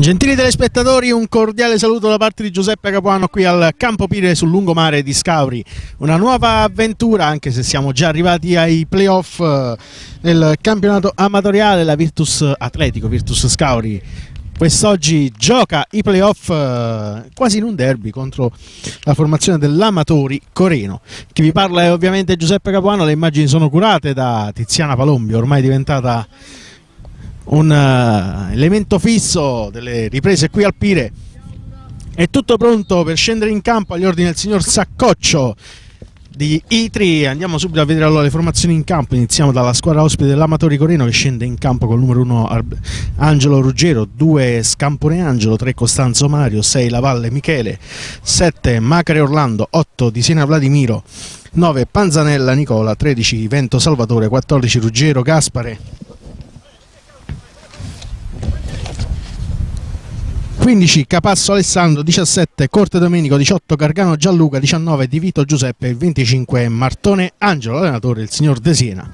Gentili telespettatori, un cordiale saluto da parte di Giuseppe Capuano qui al Campo Pire sul lungomare di Scauri. Una nuova avventura, anche se siamo già arrivati ai playoff eh, del campionato amatoriale, la Virtus Atletico, Virtus Scauri. Quest'oggi gioca i playoff eh, quasi in un derby contro la formazione dell'Amatori Coreno. Chi vi parla è ovviamente Giuseppe Capuano, le immagini sono curate da Tiziana Palombi, ormai diventata un uh, elemento fisso delle riprese qui al Pire. È tutto pronto per scendere in campo agli ordini del signor Saccoccio di Itri. Andiamo subito a vedere allora le formazioni in campo. Iniziamo dalla squadra ospite dell'Amatori Coreno che scende in campo col numero 1 Angelo Ruggero, 2 Scampone Angelo, 3 Costanzo Mario, 6 Lavalle Michele, 7 Macre Orlando, 8 Di Sena Vladimiro, 9 Panzanella Nicola, 13 Vento Salvatore, 14 Ruggero Gaspare. 15 Capasso Alessandro, 17 Corte Domenico, 18 Gargano Gianluca, 19 Di Vito Giuseppe, 25 Martone Angelo, allenatore il signor De Siena.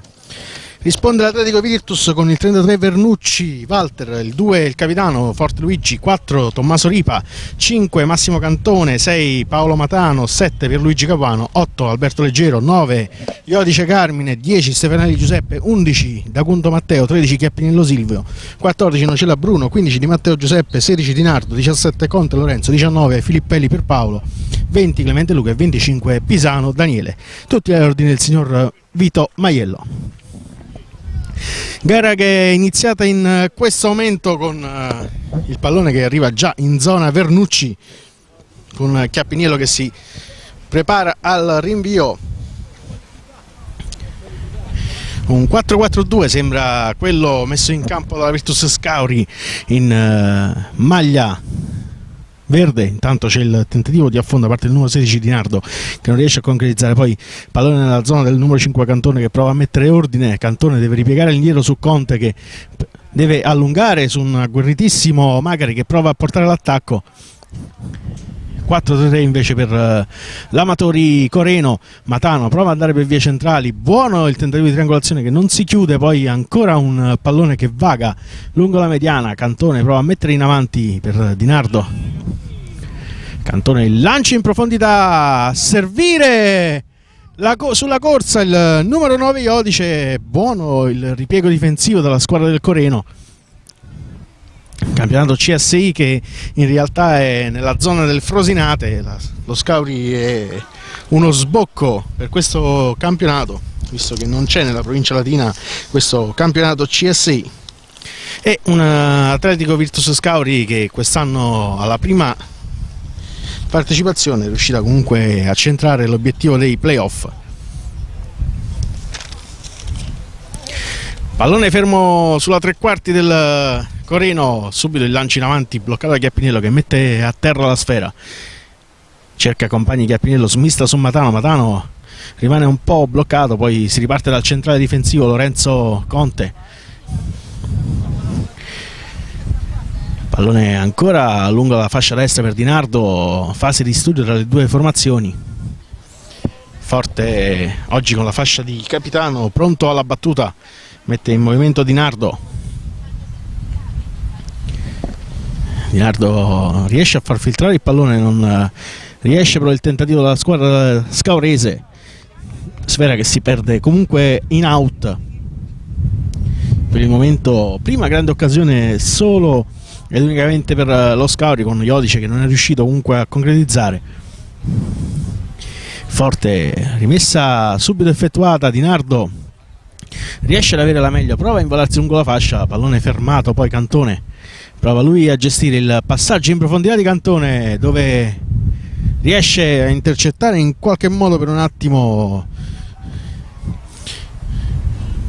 Risponde l'Atletico Virtus con il 33 Vernucci, Walter, il 2 il capitano, Forte Luigi, 4 Tommaso Ripa, 5 Massimo Cantone, 6 Paolo Matano, 7 Pierluigi Capuano, 8 Alberto Leggero, 9 Iodice Carmine, 10 Stefanelli Giuseppe, 11 Dacunto Matteo, 13 Chiappinello Silvio, 14 Nocella Bruno, 15 Di Matteo Giuseppe, 16 Di Nardo, 17 Conte Lorenzo, 19 Filippelli per Paolo, 20 Clemente Luca e 25 Pisano Daniele. Tutti agli ordini del signor Vito Maiello. Gara che è iniziata in eh, questo momento con uh, il pallone che arriva già in zona Vernucci con Chiappiniello che si prepara al rinvio. Un 4-4-2 sembra quello messo in campo dalla Virtus Scauri in maglia verde. Intanto c'è il tentativo di affondo da parte del numero 16 di Nardo che non riesce a concretizzare poi pallone nella zona del numero 5 Cantone che prova a mettere ordine. Cantone deve ripiegare indietro su Conte che deve allungare su un agguerritissimo Magari che prova a portare l'attacco 4-3 invece per uh, l'Amatori Coreno. Matano prova ad andare per vie centrali. Buono il tentativo di triangolazione che non si chiude poi ancora un pallone che vaga lungo la mediana. Cantone prova a mettere in avanti per Dinardo Cantone il lancio in profondità, servire co sulla corsa il numero 9 Iodice, buono il ripiego difensivo della squadra del Coreno. Campionato CSI che in realtà è nella zona del Frosinate, lo Scauri è uno sbocco per questo campionato, visto che non c'è nella provincia latina questo campionato CSI. E un Atletico Virtus Scauri che quest'anno alla prima partecipazione è riuscita comunque a centrare l'obiettivo dei playoff. Pallone fermo sulla tre quarti del Coreno, subito il lancio in avanti bloccato da Chiappinello che mette a terra la sfera. Cerca compagni Chiappinello, smista su Matano, Matano rimane un po' bloccato, poi si riparte dal centrale difensivo Lorenzo Conte Pallone ancora lungo la fascia destra per Dinardo, fase di studio tra le due formazioni. Forte oggi con la fascia di capitano, pronto alla battuta, mette in movimento Dinardo. Dinardo riesce a far filtrare il pallone, non riesce però il tentativo della squadra scaurese. Sfera che si perde comunque in out. Per il momento, prima grande occasione solo ed unicamente per eh, lo Scauri con Iodice che non è riuscito comunque a concretizzare forte rimessa subito effettuata di Nardo riesce ad avere la meglio prova a involarsi lungo la fascia pallone fermato poi Cantone. Prova lui a gestire il passaggio in profondità di Cantone dove riesce a intercettare in qualche modo per un attimo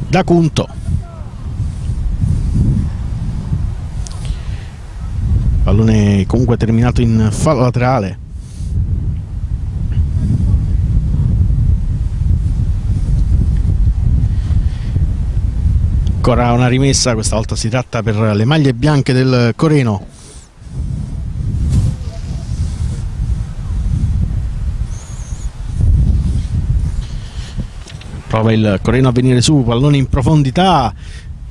da Cunto. Pallone comunque terminato in fallo laterale ancora una rimessa questa volta si tratta per le maglie bianche del Coreno prova il Coreno a venire su pallone in profondità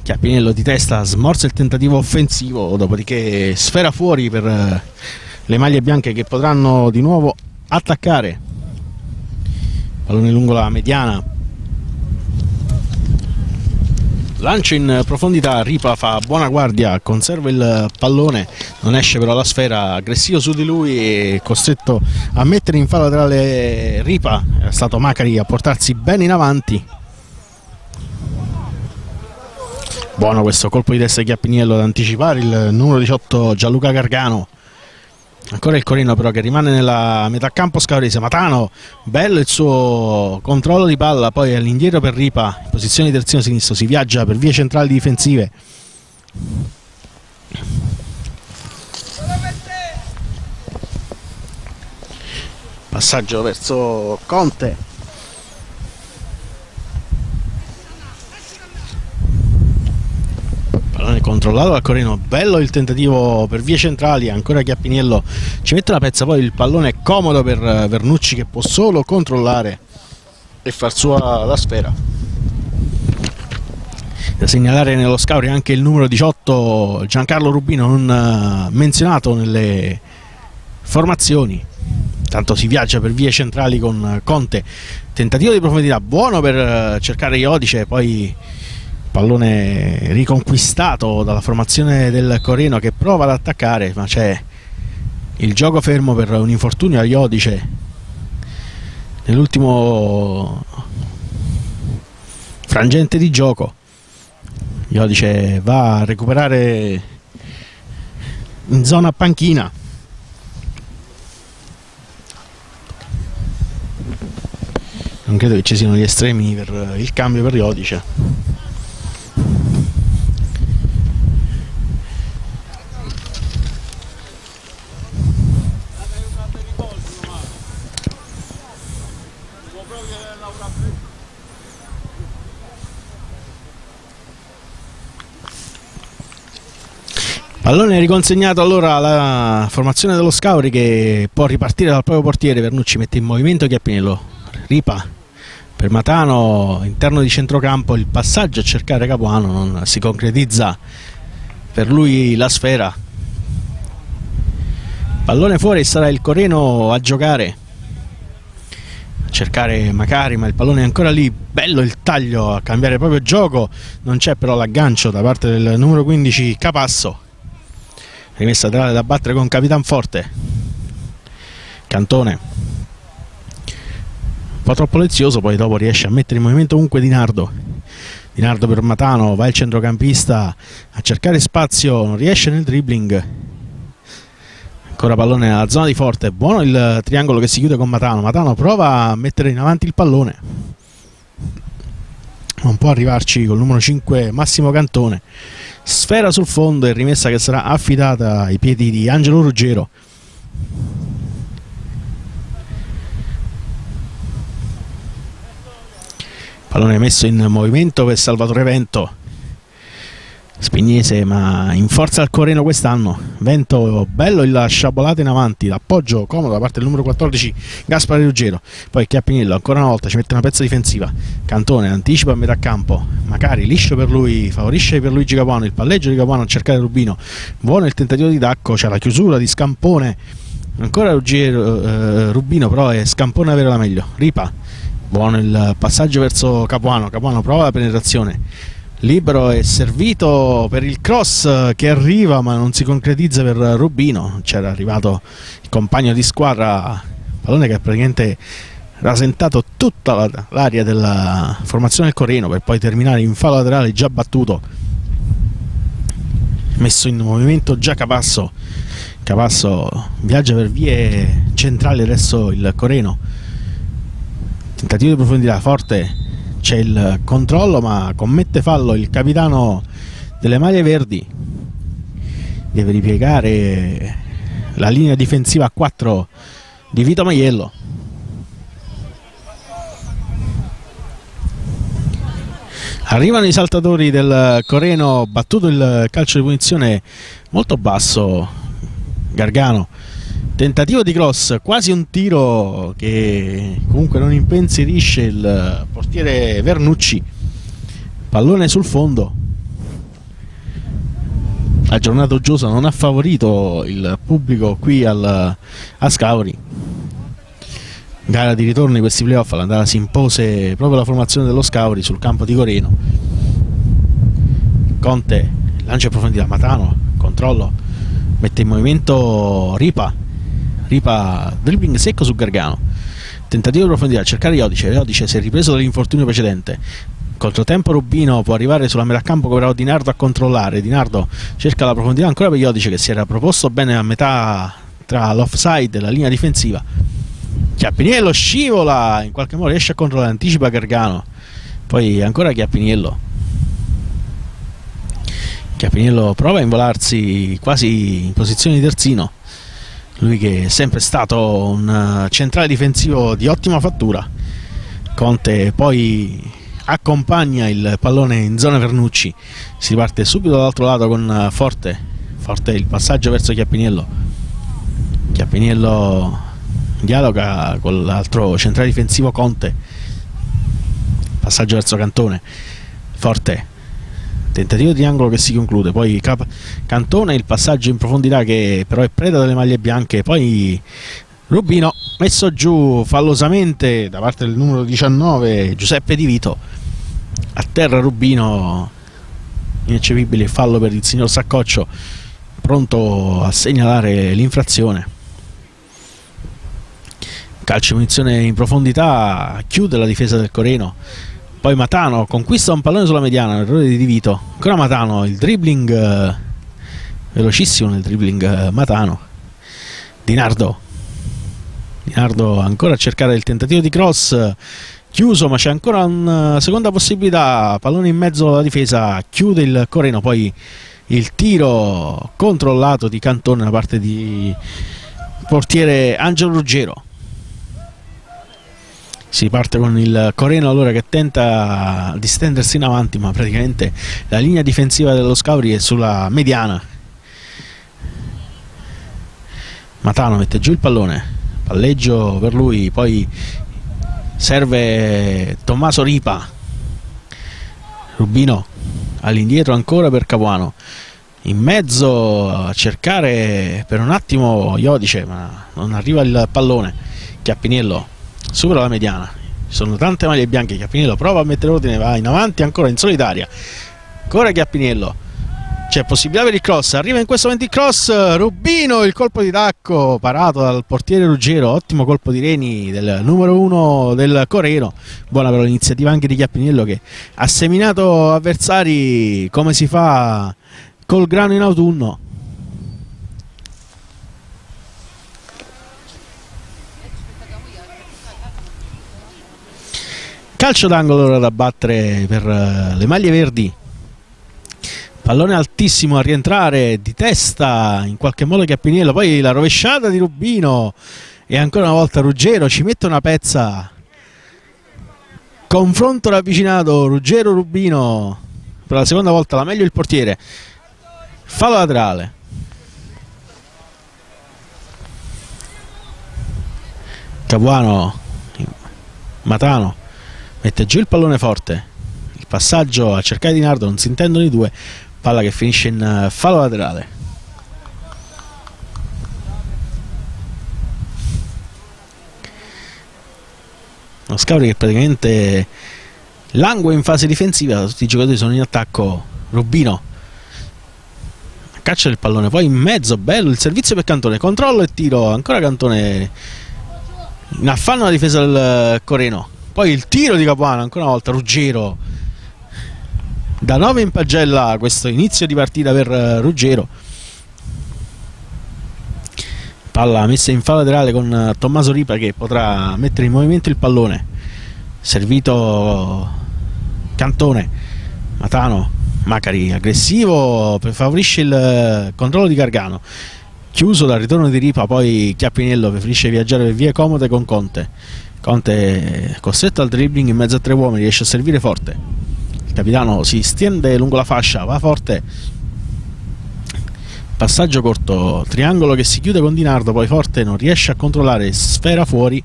Chiappinello di testa smorza il tentativo offensivo, dopodiché sfera fuori per eh, le maglie bianche che potranno di nuovo attaccare. Pallone lungo la mediana. Lancio in profondità, Ripa fa buona guardia, conserva il pallone, non esce però la sfera, aggressivo su di lui costretto a mettere in fallo laterale Ripa, è stato Macari a portarsi bene in avanti. Buono questo colpo di testa di Chiappiniello ad anticipare il numero 18 Gianluca Gargano. Ancora il Corino però che rimane nella metà campo scaurese. Matano, bello il suo controllo di palla, poi all'indietro per Ripa, in posizione di terzino sinistro, si viaggia per vie centrali difensive. Passaggio verso Conte. Pallone controllato dal Corino bello il tentativo per vie centrali ancora Chiappiniello ci mette la pezza poi il pallone è comodo per Vernucci che può solo controllare e far sua la sfera. Da segnalare nello scauri anche il numero 18 Giancarlo Rubino non eh, menzionato nelle formazioni. Tanto si viaggia per vie centrali con Conte. Tentativo di profondità buono per eh, cercare Iodice poi pallone riconquistato dalla formazione del Corino che prova ad attaccare ma c'è il gioco fermo per un infortunio a Iodice. Nell'ultimo frangente di gioco Iodice va a recuperare in zona panchina. Non credo che ci siano gli estremi per il cambio per Iodice Pallone riconsegnato allora alla formazione dello Scauri che può ripartire dal proprio portiere. Vernucci mette in movimento Chiappinello. Ripa per Matano, interno di centrocampo, il passaggio a cercare Capuano non si concretizza per lui la sfera. Pallone fuori sarà il Coreno a giocare. Cercare Macari, ma il pallone è ancora lì. Bello il taglio a cambiare proprio gioco. Non c'è però l'aggancio da parte del numero 15 Capasso rimessa laterale da battere con Capitan Forte. Cantone. Un po' troppo lezioso poi dopo riesce a mettere in movimento comunque Dinardo Dinardo per Matano va il centrocampista a cercare spazio non riesce nel dribbling. Ancora pallone nella zona di Forte buono il triangolo che si chiude con Matano. Matano prova a mettere in avanti il pallone. Non può arrivarci col numero 5 Massimo Cantone sfera sul fondo e rimessa che sarà affidata ai piedi di Angelo Ruggero. Pallone messo in movimento per Salvatore Vento Spignese ma in forza al Coreno quest'anno. Vento bello il sciabolato in avanti l'appoggio comodo da parte del numero 14 Gaspare Ruggero. Poi Chiappinello ancora una volta ci mette una pezza difensiva. Cantone anticipa a metà campo. Macari liscio per lui favorisce per Luigi Capuano il palleggio di Capuano a cercare Rubino. Buono il tentativo di Dacco c'è la chiusura di Scampone. Ancora Ruggero, eh, Rubino però è Scampone avere la meglio. Ripa buono il passaggio verso Capuano. Capuano prova la penetrazione libero e servito per il cross che arriva ma non si concretizza per Rubino. C'era arrivato il compagno di squadra pallone che ha praticamente rasentato tutta l'area della formazione del Corino per poi terminare in fallo laterale già battuto. Messo in movimento già Capasso. Capasso viaggia per vie centrali adesso il Coreno tentativo di profondità forte c'è il controllo ma commette fallo il capitano delle maglie verdi deve ripiegare la linea difensiva a 4 di Vito Maiello. Arrivano i saltatori del Coreno battuto il calcio di punizione molto basso Gargano Tentativo di cross, quasi un tiro che comunque non impensierisce il portiere Vernucci. Pallone sul fondo. la giornata uggiosa non ha favorito il pubblico qui al, a Scauri gara di ritorno di questi playoff l'andata si impose proprio la formazione dello Scauri sul campo di Coreno Conte lancia in profondità Matano controllo mette in movimento Ripa Ripa dribbling secco su Gargano. Tentativo di profondità cercare Iodice. Iodice si è ripreso dall'infortunio precedente. Controtempo Rubino può arrivare sulla metà campo però Di Nardo a controllare. Di Nardo cerca la profondità ancora per Iodice che si era proposto bene a metà tra l'offside e la linea difensiva. Chiappiniello scivola in qualche modo riesce a controllare anticipa Gargano. Poi ancora Chiappiniello. Chiappiniello prova a involarsi quasi in posizione di terzino lui che è sempre stato un centrale difensivo di ottima fattura. Conte poi accompagna il pallone in zona Vernucci. Si riparte subito dall'altro lato con Forte. Forte il passaggio verso Chiappiniello. Chiappiniello dialoga con l'altro centrale difensivo Conte. Passaggio verso Cantone. Forte tentativo di angolo che si conclude. Poi Cap Cantone il passaggio in profondità che però è preda delle maglie bianche. Poi Rubino messo giù fallosamente da parte del numero 19 Giuseppe Di Vito. A terra Rubino ineccepibile fallo per il signor Saccoccio pronto a segnalare l'infrazione. Calcio munizione in profondità chiude la difesa del Coreno poi Matano conquista un pallone sulla mediana errore di Divito ancora Matano il dribbling eh, velocissimo nel dribbling eh, Matano. Dinardo Dinardo ancora a cercare il tentativo di cross chiuso ma c'è ancora una seconda possibilità. Pallone in mezzo alla difesa chiude il Coreno. Poi il tiro controllato di Cantone da parte di portiere Angelo Ruggero si parte con il Coreno allora che tenta di stendersi in avanti ma praticamente la linea difensiva dello Scauri è sulla mediana. Matano mette giù il pallone. Palleggio per lui poi serve Tommaso Ripa. Rubino all'indietro ancora per Capuano. In mezzo a cercare per un attimo Iodice ma non arriva il pallone. Chiappiniello supera la mediana. Ci sono tante maglie bianche Chiappiniello prova a mettere ordine va in avanti ancora in solitaria. Ancora Chiappiniello c'è possibilità per il cross arriva in questo momento il cross Rubino il colpo di tacco parato dal portiere Ruggero ottimo colpo di Reni del numero uno del Coreno buona però l'iniziativa anche di Chiappiniello che ha seminato avversari come si fa col grano in autunno calcio d'angolo da battere per eh, le maglie verdi. Pallone altissimo a rientrare di testa in qualche modo Chiappiniello poi la rovesciata di Rubino e ancora una volta Ruggero ci mette una pezza. Confronto ravvicinato Ruggero Rubino per la seconda volta la meglio il portiere. Fallo laterale. Capuano Matano mette giù il pallone forte. Il passaggio a cercare di Nardo non si intendono i due. Palla che finisce in eh, fallo laterale. Lo Scauri che praticamente langue in fase difensiva tutti i giocatori sono in attacco. Rubino caccia del pallone poi in mezzo bello il servizio per Cantone controllo e tiro ancora Cantone in affanno la difesa del Coreno poi il tiro di Capuano ancora una volta Ruggero. Da 9 in pagella questo inizio di partita per eh, Ruggero. Palla messa in fallo laterale con eh, Tommaso Ripa che potrà mettere in movimento il pallone. Servito Cantone Matano Macari aggressivo favorisce il eh, controllo di Gargano. Chiuso dal ritorno di Ripa poi Chiappinello preferisce viaggiare per vie comode con Conte Conte costretto al dribbling in mezzo a tre uomini riesce a servire forte. Capitano si stende lungo la fascia, va forte. Passaggio corto, triangolo che si chiude con Dinardo, poi forte non riesce a controllare, sfera fuori.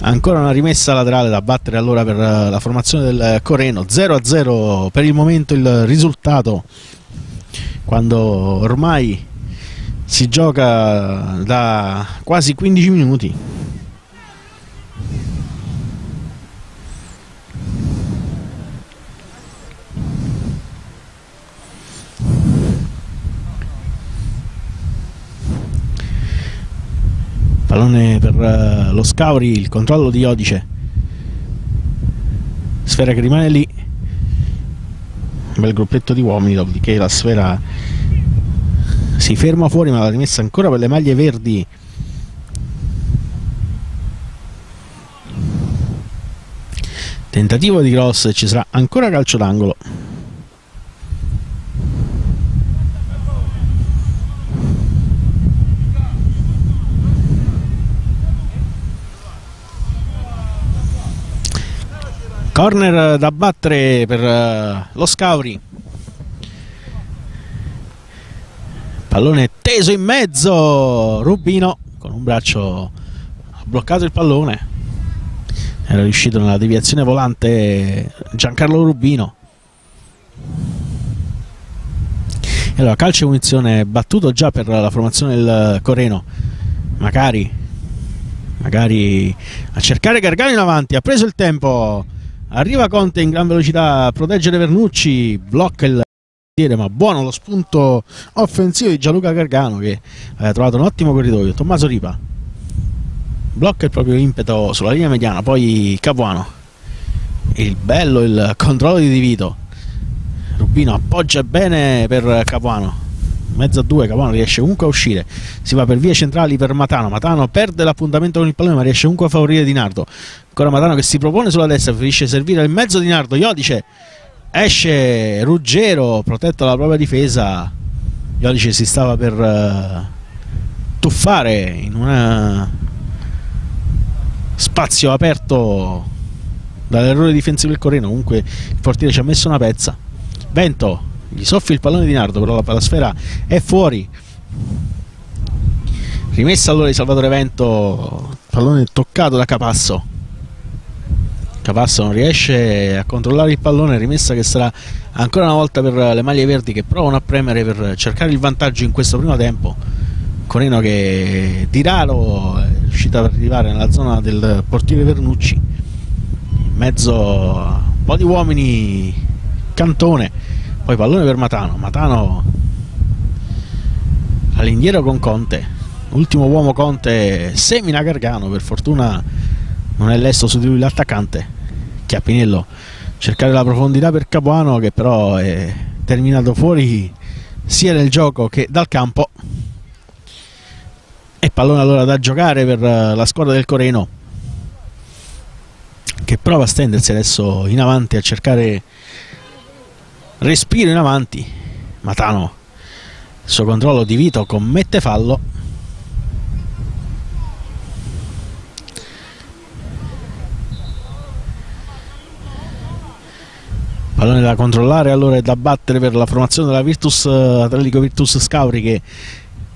Ancora una rimessa laterale da battere allora per la formazione del Coreno. 0 a 0 per il momento il risultato. Quando ormai si gioca da quasi 15 minuti. Pallone per uh, lo Scauri, il controllo di Odice. Sfera che rimane lì. Un bel gruppetto di uomini, dopodiché la sfera si ferma fuori ma la rimessa ancora per le maglie verdi tentativo di cross ci sarà ancora calcio d'angolo corner da battere per uh, lo Scauri. Pallone teso in mezzo. Rubino con un braccio ha bloccato il pallone. Era riuscito nella deviazione volante Giancarlo Rubino. E allora calcio e munizione battuto già per la formazione del Coreno. Magari magari a cercare Gargano in avanti ha preso il tempo arriva Conte in gran velocità a proteggere Vernucci blocca il ma buono lo spunto offensivo di Gianluca Gargano che ha trovato un ottimo corridoio. Tommaso Ripa blocca il proprio impeto sulla linea mediana poi Capuano il bello il controllo di Divito Rubino appoggia bene per Capuano mezzo a due Capuano riesce comunque a uscire. Si va per vie centrali per Matano. Matano perde l'appuntamento con il pallone ma riesce comunque a favorire Di Nardo. Ancora Matano che si propone sulla destra preferisce servire il mezzo Di Nardo. Iodice esce Ruggero protetto dalla propria difesa. Iodice si stava per uh, tuffare in un spazio aperto dall'errore difensivo del Correno. Comunque il portiere ci ha messo una pezza. Vento gli soffia il pallone di Nardo però la, la sfera è fuori. Rimessa allora di Salvatore Vento. Pallone toccato da Capasso. Cavasso non riesce a controllare il pallone, rimessa che sarà ancora una volta per le maglie verdi che provano a premere per cercare il vantaggio in questo primo tempo. Corino che di raro è riuscito ad arrivare nella zona del portiere Vernucci, in mezzo a un po' di uomini, Cantone, poi pallone per Matano, Matano all'indietro con Conte, ultimo uomo Conte semina Gargano, per fortuna non è lesto su di lui l'attaccante Chiappinello. Cercare la profondità per Capuano che però è terminato fuori sia nel gioco che dal campo. E pallone allora da giocare per la squadra del Coreno che prova a stendersi adesso in avanti a cercare respiro in avanti. Matano. Suo controllo di Vito commette fallo. Pallone da controllare allora è da battere per la formazione della Virtus eh, Atletico Virtus Scauri che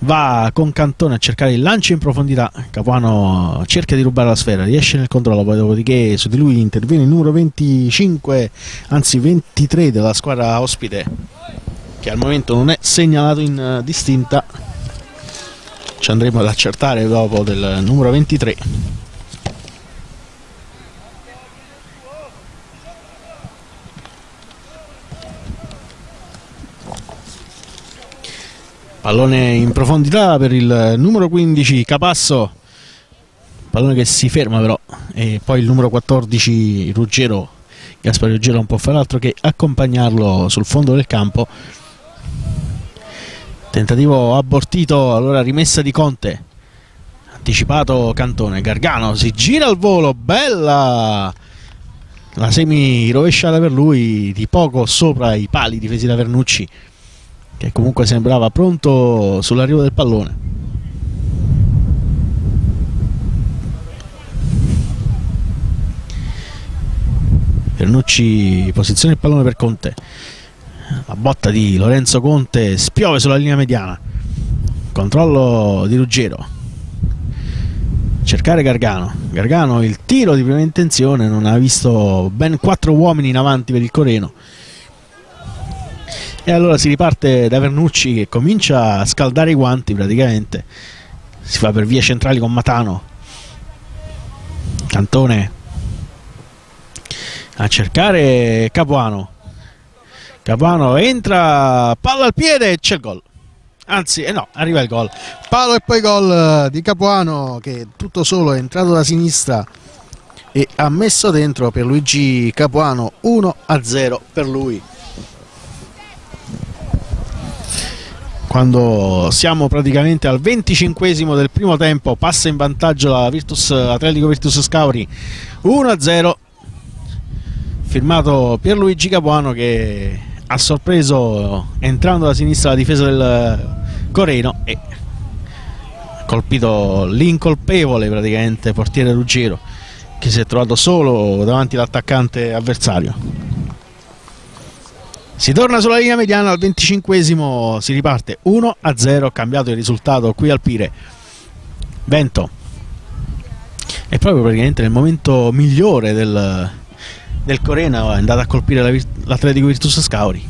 va con Cantone a cercare il lancio in profondità. Capuano cerca di rubare la sfera riesce nel controllo poi dopodiché su di lui interviene il numero 25 anzi 23 della squadra ospite che al momento non è segnalato in uh, distinta. Ci andremo ad accertare dopo del numero 23 pallone in profondità per il numero 15 Capasso. Pallone che si ferma però e poi il numero 14 Ruggero. Gaspari Ruggero non può fare altro che accompagnarlo sul fondo del campo. Tentativo abortito allora rimessa di Conte. Anticipato Cantone Gargano si gira al volo bella! La semi rovesciata per lui di poco sopra i pali difesi da Vernucci che comunque sembrava pronto sull'arrivo del pallone. Fernucci posiziona il pallone per Conte. La botta di Lorenzo Conte spiove sulla linea mediana. Controllo di Ruggero. Cercare Gargano. Gargano il tiro di prima intenzione, non ha visto ben quattro uomini in avanti per il Coreno E allora si riparte da Vernucci che comincia a scaldare i guanti praticamente. Si fa per vie centrali con Matano. Cantone a cercare Capuano. Capuano entra, palla al piede e c'è il gol. Anzi, eh no, arriva il gol. Palo e poi gol di Capuano che tutto solo è entrato da sinistra e ha messo dentro per Luigi Capuano 1 a 0 per lui. Quando siamo praticamente al 25 del primo tempo, passa in vantaggio la Virtus Atletico Virtus Scauri 1 a 0. Firmato Pierluigi Capuano che ha sorpreso entrando da sinistra la difesa del Coreno e colpito l'incolpevole praticamente portiere Ruggero che si è trovato solo davanti all'attaccante avversario si torna sulla linea mediana al 25 si riparte. 1 a 0 cambiato il risultato qui al Pire. Vento. È proprio praticamente nel momento migliore del, del Corena è andato a colpire l'Atletico Virtus Scauri.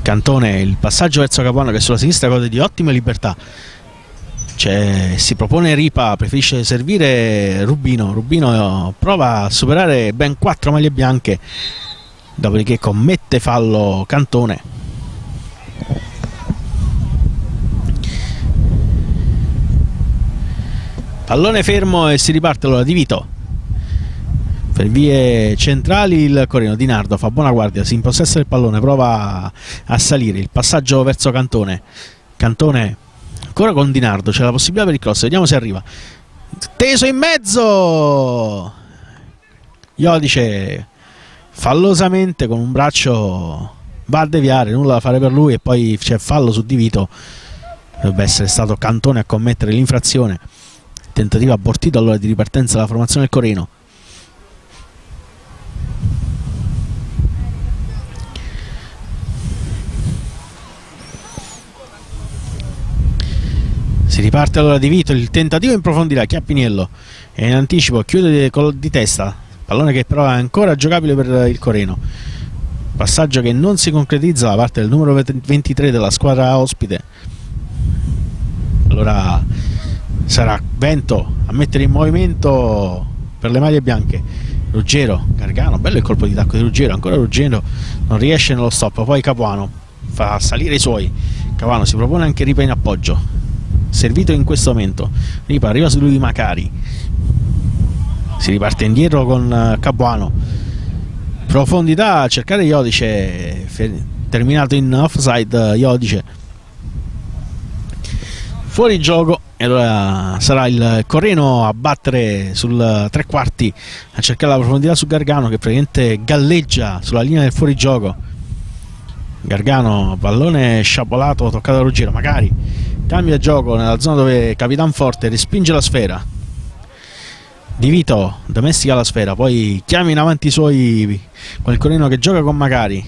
Cantone il passaggio verso Capuano che sulla sinistra gode di ottime libertà. Cioè, si propone Ripa preferisce servire Rubino. Rubino prova a superare ben quattro maglie bianche dopodiché commette fallo Cantone pallone fermo e si riparte allora di Vito per vie centrali il Corino Di Nardo fa buona guardia, si impossessa del pallone, prova a salire, il passaggio verso Cantone. Cantone ancora con Di Nardo, c'è la possibilità per il cross, vediamo se arriva. Teso in mezzo! Iodice fallosamente con un braccio va a deviare, nulla da fare per lui e poi c'è fallo su Divito. Dovrebbe essere stato Cantone a commettere l'infrazione. Tentativo abortito allora di ripartenza della formazione del Corino. Si riparte allora di Vito, il tentativo in profondità, Chiappiniello è in anticipo, chiude di, di testa, pallone che però è ancora giocabile per il Coreno. Passaggio che non si concretizza da parte del numero 23 della squadra ospite. Allora sarà Vento a mettere in movimento per le maglie bianche. Ruggero, Gargano, bello il colpo di tacco di Ruggero, ancora Ruggero non riesce nello stop, poi Capuano fa salire i suoi. Capuano si propone anche Ripa in appoggio, servito in questo momento Ripa arriva su lui Macari si riparte indietro con eh, Capuano. Profondità a cercare Iodice terminato in offside Iodice. Fuori gioco e allora sarà il Coreno a battere sul tre quarti a cercare la profondità su Gargano che praticamente galleggia sulla linea del fuorigioco Gargano pallone sciapolato toccato da Ruggero magari. Cambia gioco nella zona dove Capitan Forte respinge la sfera Di Vito domestica la sfera. Poi chiama in avanti i suoi quel corino che gioca con Macari.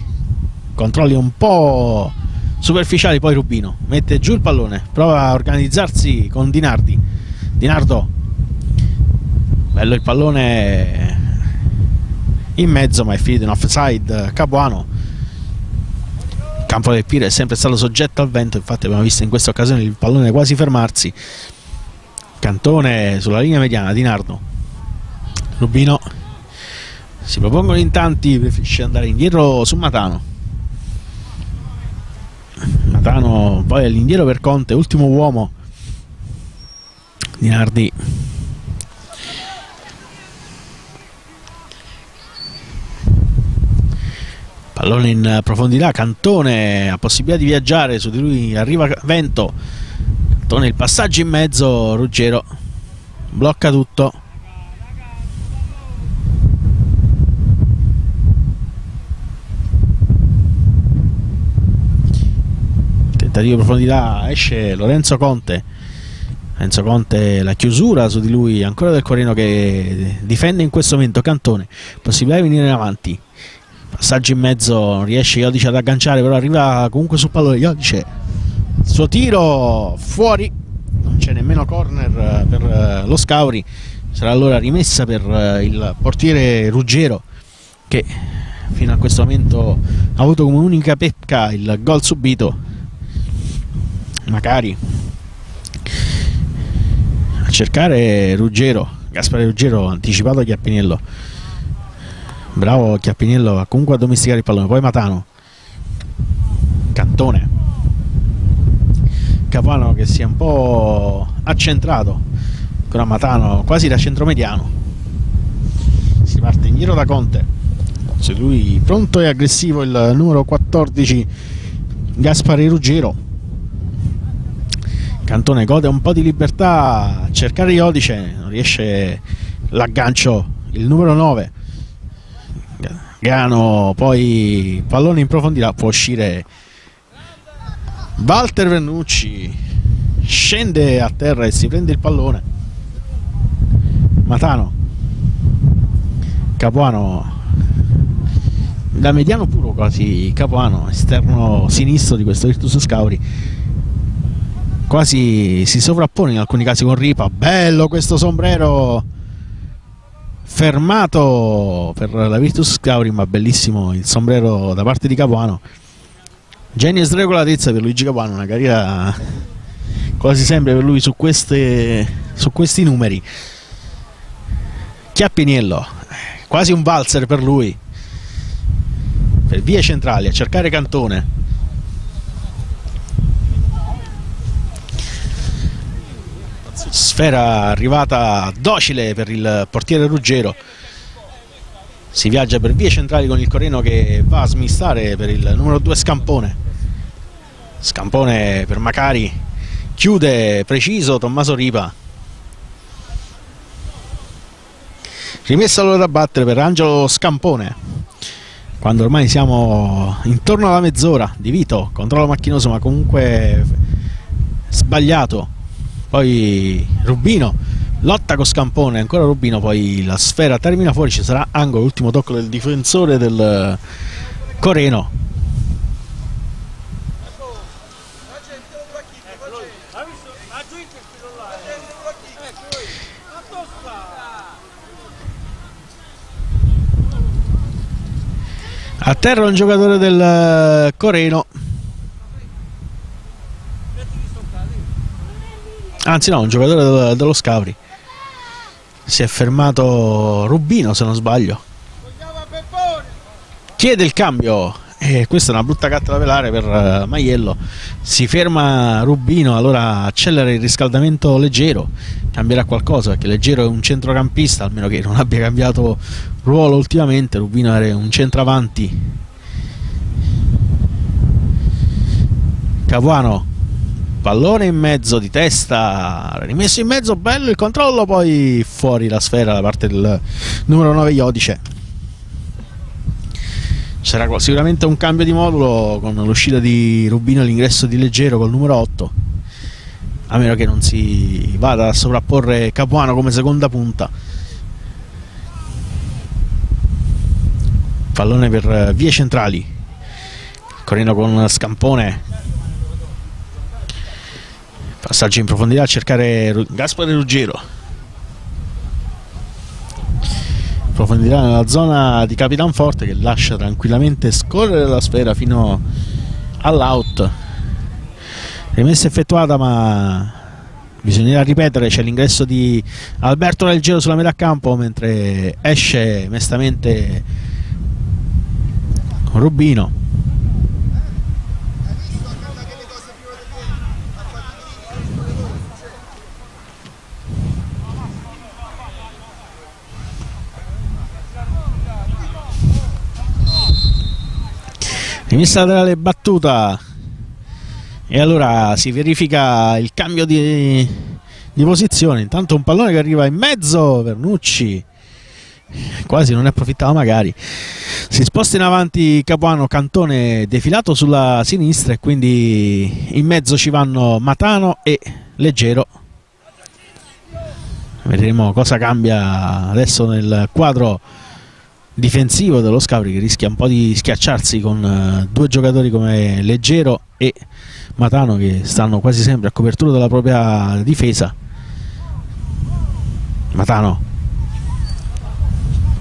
Controlli un po' superficiali poi Rubino. Mette giù il pallone. Prova a organizzarsi con Dinardi. Dinardo. Bello il pallone in mezzo ma è finito in offside. Capuano. Campo del Pire è sempre stato soggetto al vento. Infatti abbiamo visto in questa occasione il pallone quasi fermarsi. Cantone sulla linea mediana Di Nardo Rubino. Si propongono in tanti preferisce andare indietro su Matano. Matano poi all'indietro per Conte ultimo uomo Di Nardi. Pallone in profondità Cantone ha possibilità di viaggiare su di lui arriva Vento. Cantone il passaggio in mezzo Ruggero blocca tutto tentativo di profondità esce Lorenzo Conte. Lorenzo Conte la chiusura su di lui ancora del Corino che difende in questo momento Cantone. Possibilità di venire in avanti. Passaggio in mezzo non riesce Iodice ad agganciare però arriva comunque sul pallone. Iodice suo tiro fuori. Non c'è nemmeno corner eh, per eh, lo Scauri. Sarà allora rimessa per eh, il portiere Ruggero che fino a questo momento ha avuto come unica pecca il gol subito Macari. A cercare Ruggero Gaspare Ruggero anticipato Chiappinello. Bravo Chiappinello a comunque a domesticare il pallone. Poi Matano. Cantone. Capuano che si è un po' accentrato. Con a Matano quasi da centromediano si parte indietro da Conte. Se lui pronto e aggressivo il numero 14 Gaspare Ruggero Cantone gode un po' di libertà a cercare Iodice non riesce l'aggancio il numero 9 Gano poi pallone in profondità può uscire Walter Vernucci scende a terra e si prende il pallone. Matano Capuano da mediano puro quasi Capuano esterno sinistro di questo Virtus Scauri quasi si sovrappone in alcuni casi con Ripa. Bello questo sombrero fermato per la Virtus Scauri ma bellissimo il sombrero da parte di Capuano. Genio e sregolatezza per Luigi Capuano una carriera quasi sempre per lui su, queste, su questi numeri. Chiappiniello quasi un valzer per lui. Per vie centrali a cercare Cantone sfera arrivata docile per il portiere Ruggero. Si viaggia per vie centrali con il Coreno che va a smistare per il numero 2 Scampone. Scampone per Macari. Chiude preciso Tommaso Ripa. Rimessa allora da battere per Angelo Scampone. Quando ormai siamo intorno alla mezz'ora di Vito controllo macchinoso ma comunque sbagliato poi Rubino lotta con Scampone ancora Rubino poi la sfera termina fuori ci sarà angolo l'ultimo tocco del difensore del Coreno. A terra un giocatore del Coreno anzi no un giocatore dello Scavri. Si è fermato Rubino se non sbaglio. Chiede il cambio. E questa è una brutta carta da velare per uh, Maiello. Si ferma Rubino allora accelera il riscaldamento leggero. Cambierà qualcosa perché leggero è un centrocampista almeno che non abbia cambiato ruolo ultimamente. Rubino era un centravanti. Capuano pallone in mezzo di testa rimesso in mezzo bello il controllo poi fuori la sfera da parte del numero 9 Iodice. C'era sicuramente un cambio di modulo con l'uscita di Rubino e l'ingresso di Leggero col numero 8 a meno che non si vada a sovrapporre Capuano come seconda punta. Pallone per vie centrali. Corino con Scampone passaggio in profondità a cercare Gaspare Ruggero. Profondità nella zona di Capitanforte che lascia tranquillamente scorrere la sfera fino all'out. Rimessa effettuata ma bisognerà ripetere c'è l'ingresso di Alberto Leggero sulla metà campo mentre esce mestamente Rubino rimessa laterale battuta. E allora si verifica il cambio di, di posizione. Intanto un pallone che arriva in mezzo Vernucci. Quasi non ne approfittava magari. Si sposta in avanti Capuano Cantone defilato sulla sinistra e quindi in mezzo ci vanno Matano e Leggero. Vedremo cosa cambia adesso nel quadro difensivo dello Scavri che rischia un po' di schiacciarsi con uh, due giocatori come Leggero e Matano che stanno quasi sempre a copertura della propria difesa Matano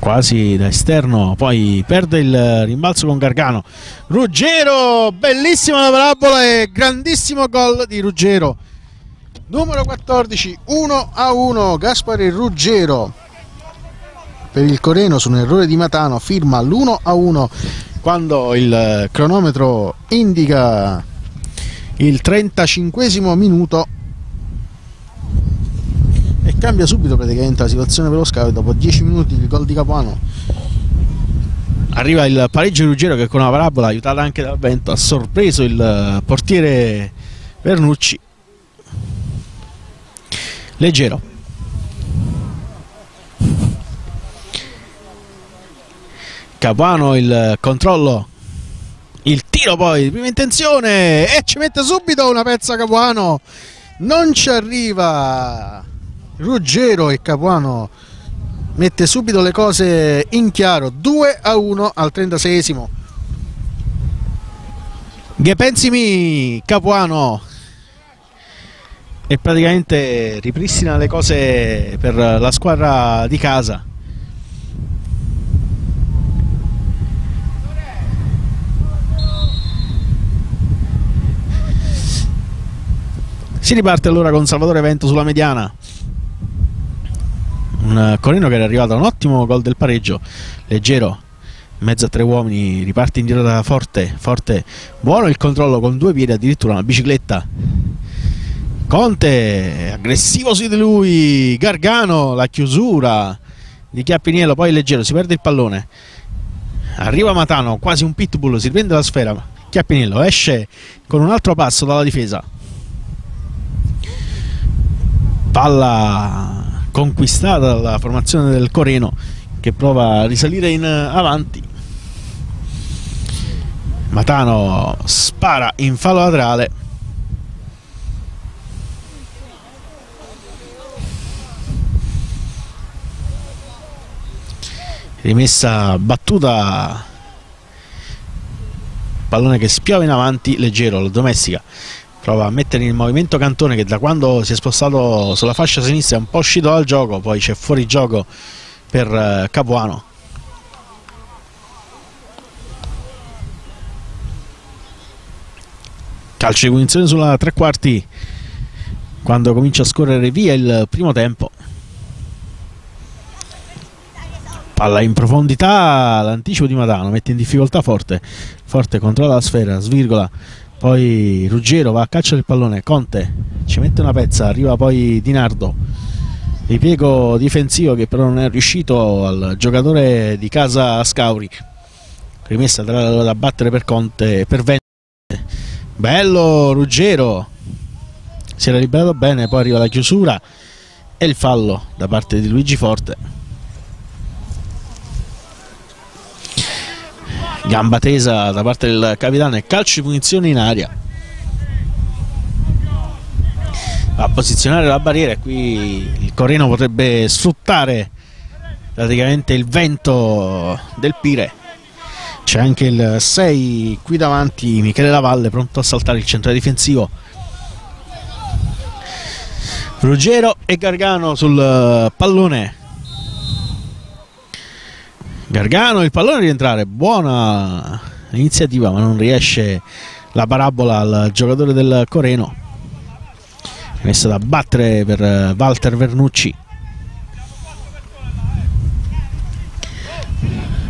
quasi da esterno, poi perde il rimbalzo con Gargano. Ruggero, bellissima la parabola e grandissimo gol di Ruggero. Numero 14, 1 a 1, Gaspare Ruggero. Per il Coreno su un errore di Matano firma l'1 a 1 quando il cronometro indica il 35 minuto. E cambia subito praticamente la situazione per lo scavo dopo 10 minuti il gol di Capuano. Arriva il pareggio Ruggero che con una parabola aiutata anche dal vento ha sorpreso il portiere Vernucci. Leggero Capuano il controllo il tiro poi prima intenzione e ci mette subito una pezza Capuano non ci arriva. Ruggero e Capuano mette subito le cose in chiaro 2 a 1 al 36esimo che pensi Capuano e praticamente ripristina le cose per la squadra di casa Si riparte allora con Salvatore Vento sulla mediana. Un Corino che era arrivato a un ottimo gol del pareggio, leggero, mezzo a tre uomini, riparte indietro da Forte, Forte, buono il controllo con due piedi, addirittura una bicicletta. Conte, aggressivo su di lui, Gargano, la chiusura di Chiappiniello, poi leggero, si perde il pallone. Arriva Matano, quasi un pitbull, si prende la sfera. Chiappiniello esce con un altro passo dalla difesa palla conquistata dalla formazione del Coreno che prova a risalire in avanti. Matano spara in fallo laterale. Rimessa battuta. Pallone che spiova in avanti leggero la domestica prova a mettere in movimento Cantone che da quando si è spostato sulla fascia sinistra è un po' uscito dal gioco poi c'è fuori gioco per eh, Capuano. Calcio di punizione sulla tre quarti quando comincia a scorrere via il primo tempo. Palla in profondità l'anticipo di Madano mette in difficoltà Forte. Forte controlla la sfera svirgola poi Ruggero va a caccia del pallone Conte ci mette una pezza arriva poi Dinardo ripiego difensivo che però non è riuscito al giocatore di casa Scauri. Rimessa da, da battere per Conte per Vente bello Ruggero. Si era liberato bene poi arriva la chiusura e il fallo da parte di Luigi Forte gamba tesa da parte del capitano e calcio di punizione in aria. A posizionare la barriera qui il Correno potrebbe sfruttare praticamente il vento del Pire. C'è anche il 6 qui davanti Michele Lavalle pronto a saltare il centro difensivo. Ruggero e Gargano sul pallone Gargano il pallone rientrare buona iniziativa ma non riesce la parabola al giocatore del Coreno. Messa da battere per eh, Walter Vernucci.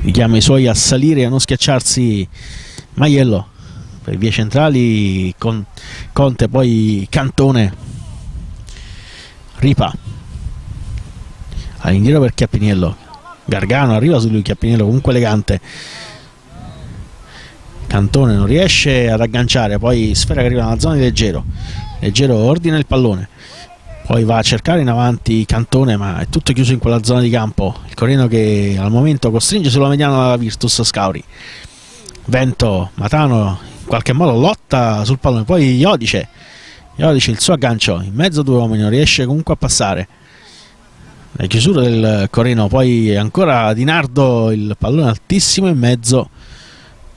Richiama i suoi a salire e a non schiacciarsi Maiello. Per vie centrali con Conte poi Cantone. Ripa. All'indietro per Chiappiniello Gargano arriva su lui Chiappinello comunque elegante. Cantone non riesce ad agganciare poi sfera che arriva nella zona di Leggero. Leggero ordina il pallone poi va a cercare in avanti Cantone ma è tutto chiuso in quella zona di campo. Il Corino che al momento costringe sulla mediana la Virtus Scauri. Vento Matano in qualche modo lotta sul pallone. Poi Iodice Iodice il suo aggancio in mezzo a due uomini non riesce comunque a passare la chiusura del Corino poi ancora Di Nardo il pallone altissimo in mezzo.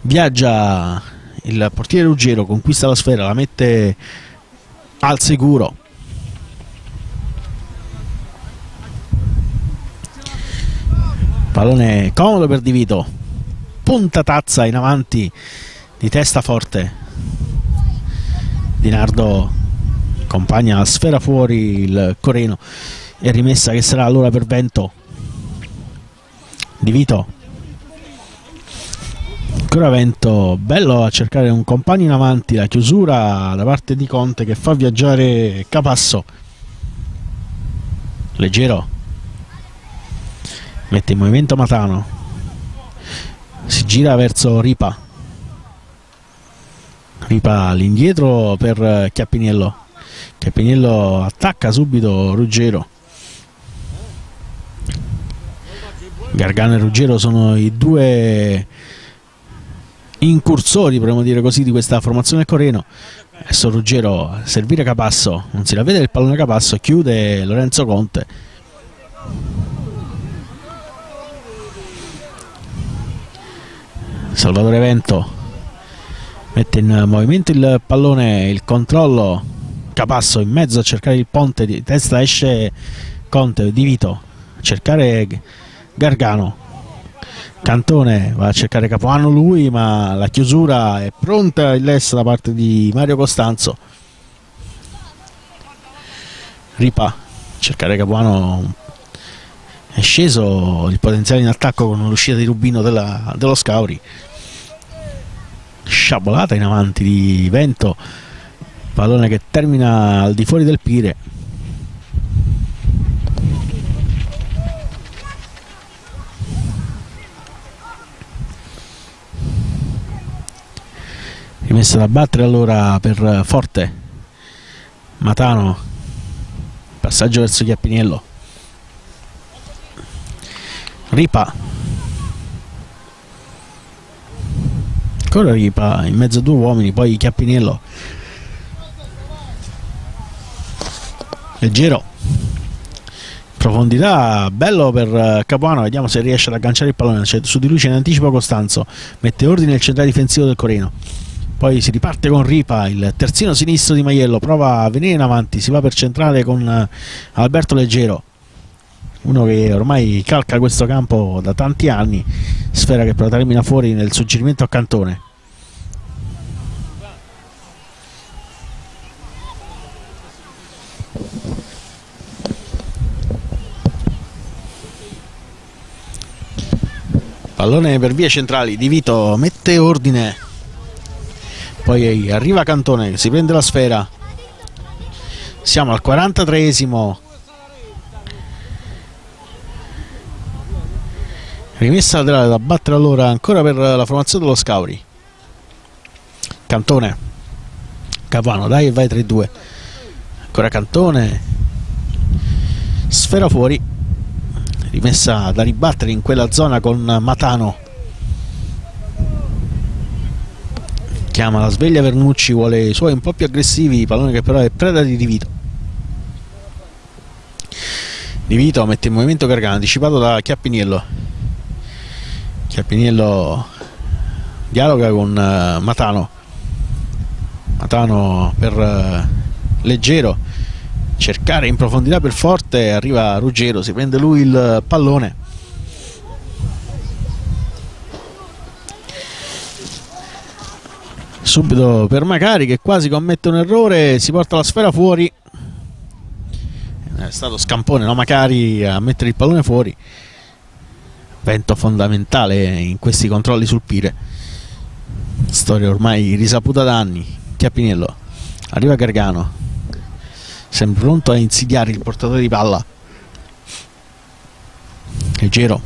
Viaggia il portiere Ruggero conquista la sfera la mette al sicuro. Pallone comodo per Di Vito. Punta tazza in avanti di testa forte. Di Nardo accompagna la sfera fuori il Coreno e rimessa che sarà allora per Vento Di Vito. Ancora Vento bello a cercare un compagno in avanti la chiusura da parte di Conte che fa viaggiare Capasso. Leggero. Mette in movimento Matano. Si gira verso Ripa. Ripa all'indietro per Chiappiniello. Chiappiniello attacca subito Ruggero Gargano e Ruggero sono i due incursori, potremmo dire così, di questa formazione Coreno. Adesso Ruggero servire Capasso, non si la vede il pallone Capasso, chiude Lorenzo Conte. Salvatore Vento mette in movimento il pallone, il controllo Capasso in mezzo a cercare il ponte, di testa esce Conte, Di Vito, a cercare Gargano. Cantone va a cercare Capuano lui ma la chiusura è pronta in lessa da parte di Mario Costanzo. Ripa cercare Capuano è sceso il potenziale in attacco con l'uscita di Rubino della, dello Scauri. Sciabolata in avanti di Vento pallone che termina al di fuori del Pire rimessa da battere allora per Forte Matano passaggio verso Chiappiniello. Ripa. Ancora Ripa in mezzo a due uomini poi Chiappiniello. Leggero. Profondità bello per Capuano vediamo se riesce ad agganciare il pallone. Su di lui c'è in anticipo Costanzo. Mette ordine nel centrale difensivo del Corino poi si riparte con Ripa, il terzino sinistro di Maiello. Prova a venire in avanti, si va per centrale con eh, Alberto Leggero, uno che ormai calca questo campo da tanti anni, sfera che però termina fuori nel suggerimento a Cantone. Pallone per vie centrali, Di Vito mette ordine poi arriva Cantone si prende la sfera. Siamo al 43esimo rimessa laterale da battere allora ancora per la formazione dello Scauri. Cantone. Capuano dai vai 3-2 ancora Cantone. Sfera fuori. Rimessa da ribattere in quella zona con Matano chiama la sveglia Vernucci, vuole i suoi un po' più aggressivi, pallone che però è preda di Divito. Divito mette in movimento Gargano, anticipato da Chiappiniello. Chiappiniello dialoga con uh, Matano. Matano per uh, Leggero, cercare in profondità per Forte, arriva Ruggero, si prende lui il pallone subito per Macari che quasi commette un errore si porta la sfera fuori. È stato scampone no? Macari a mettere il pallone fuori. Vento fondamentale in questi controlli sul Pire. Storia ormai risaputa da anni. Chiappinello arriva Gargano. Sempre pronto a insidiare il portatore di palla. Leggero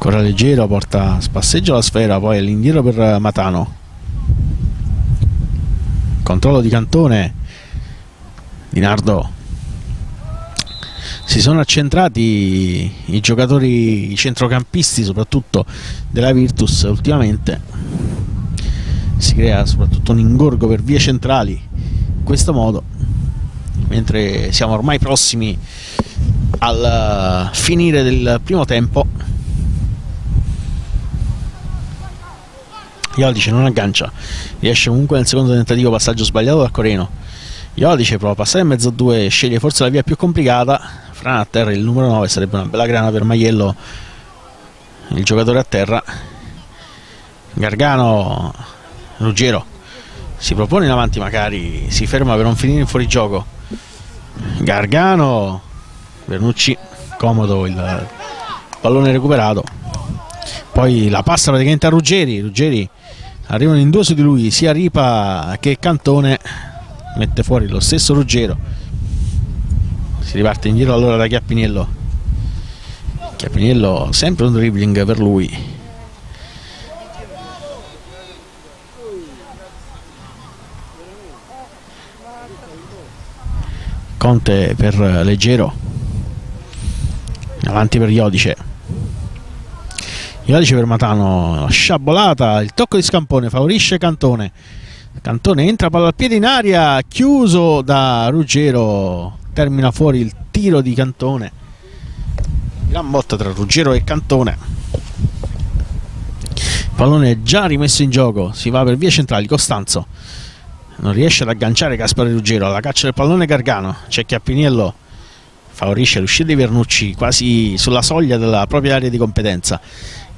ancora leggero porta spasseggio la sfera poi all'indietro per Matano. Controllo di Cantone. Di Nardo si sono accentrati i giocatori i centrocampisti soprattutto della Virtus ultimamente. Si crea soprattutto un ingorgo per vie centrali in questo modo mentre siamo ormai prossimi al finire del primo tempo Iodice non aggancia, riesce comunque nel secondo tentativo passaggio sbagliato da Coreno. Iodice prova a passare in mezzo a due, sceglie forse la via più complicata, frana a terra il numero 9 sarebbe una bella grana per Maiello. Il giocatore a terra Gargano Ruggero si propone in avanti magari si ferma per non finire in fuorigioco. Gargano Vernucci comodo il pallone recuperato. Poi la passa praticamente a Ruggeri Ruggeri arrivano in due su di lui sia Ripa che Cantone mette fuori lo stesso Ruggero. Si riparte indietro allora da Chiappiniello. Chiappiniello sempre un dribbling per lui. Conte per Leggero. Avanti per Iodice Iodice per Matano sciabolata il tocco di Scampone favorisce Cantone. Cantone entra palla al piede in aria chiuso da Ruggero termina fuori il tiro di Cantone. Gran botta tra Ruggero e Cantone. Pallone già rimesso in gioco si va per vie centrali Costanzo. Non riesce ad agganciare Gaspare Ruggero alla caccia del pallone Gargano c'è Chiappiniello. Favorisce l'uscita di Vernucci quasi sulla soglia della propria area di competenza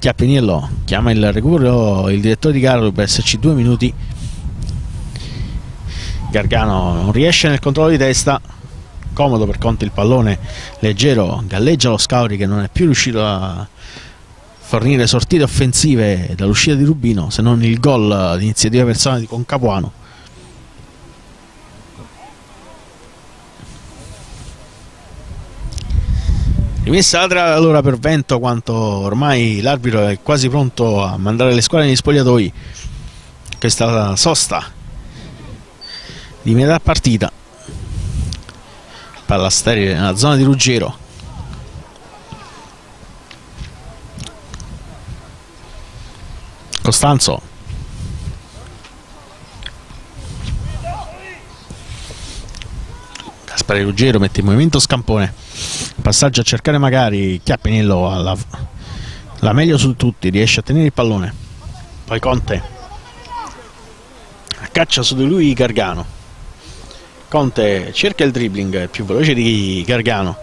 Chiappiniello chiama il recupero il direttore di gara dovrebbe esserci due minuti. Gargano non riesce nel controllo di testa comodo per Conte il pallone leggero galleggia lo Scauri che non è più riuscito a fornire sortite offensive dall'uscita di Rubino se non il gol di iniziativa personale di Concapuano Rimessa laterale allora per vento quanto ormai l'arbitro è quasi pronto a mandare le squadre negli spogliatoi. Questa sosta di metà partita. Palla sterile nella zona di Ruggero. Costanzo. Gaspare Ruggero mette in movimento Scampone passaggio a cercare magari Chiappinello alla, la meglio su tutti riesce a tenere il pallone. Poi Conte. A caccia su di lui Gargano. Conte cerca il dribbling più veloce di Gargano.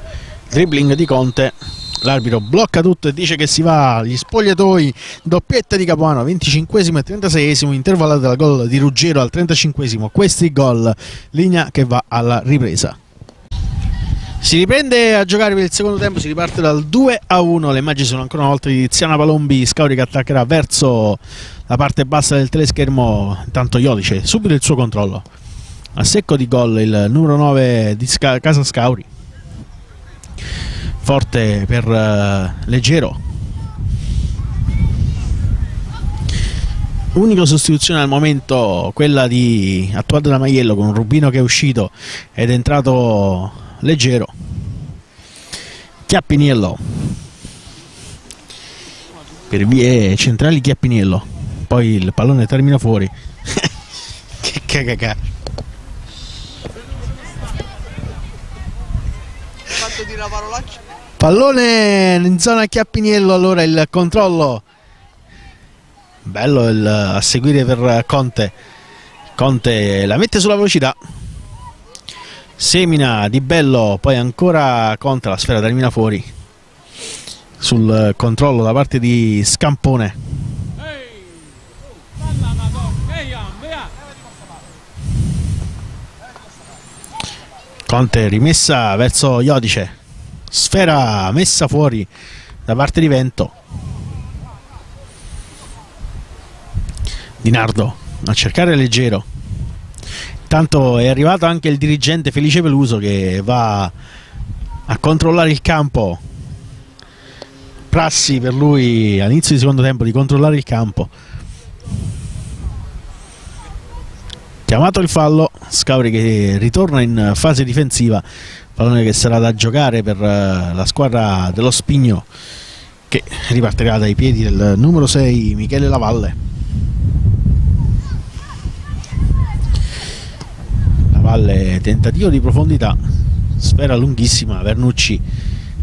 Dribbling di Conte. L'arbitro blocca tutto e dice che si va agli spogliatoi. Doppietta di Capuano 25 e 36 intervallato dal gol di Ruggero al 35 questi gol linea che va alla ripresa si riprende a giocare per il secondo tempo, si riparte dal 2 a 1. Le immagini sono ancora una volta di Tiziana Palombi, Scauri che attaccherà verso la parte bassa del teleschermo. Intanto Iodice, subito il suo controllo. A secco di gol il numero 9 di Sca Casa Scauri. Forte per uh, Leggero. Unica sostituzione al momento, quella di attuata da Maiello con Rubino che è uscito ed è entrato leggero. Chiappiniello. Per vie centrali Chiappiniello. Poi il pallone termina fuori. Che cagaca pallone in zona Chiappiniello allora il controllo. Bello il, a seguire per Conte. Conte la mette sulla velocità semina di bello poi ancora conta la sfera termina fuori sul controllo da parte di Scampone. Conte rimessa verso Iodice sfera messa fuori da parte di Vento. Di Nardo a cercare leggero Tanto è arrivato anche il dirigente Felice Peluso che va a controllare il campo. Prassi per lui all'inizio di secondo tempo di controllare il campo. Chiamato il fallo, Scauri che ritorna in fase difensiva, pallone che sarà da giocare per eh, la squadra dello Spigno che ripartirà dai piedi del numero 6 Michele Lavalle. Valle tentativo di profondità sfera lunghissima Vernucci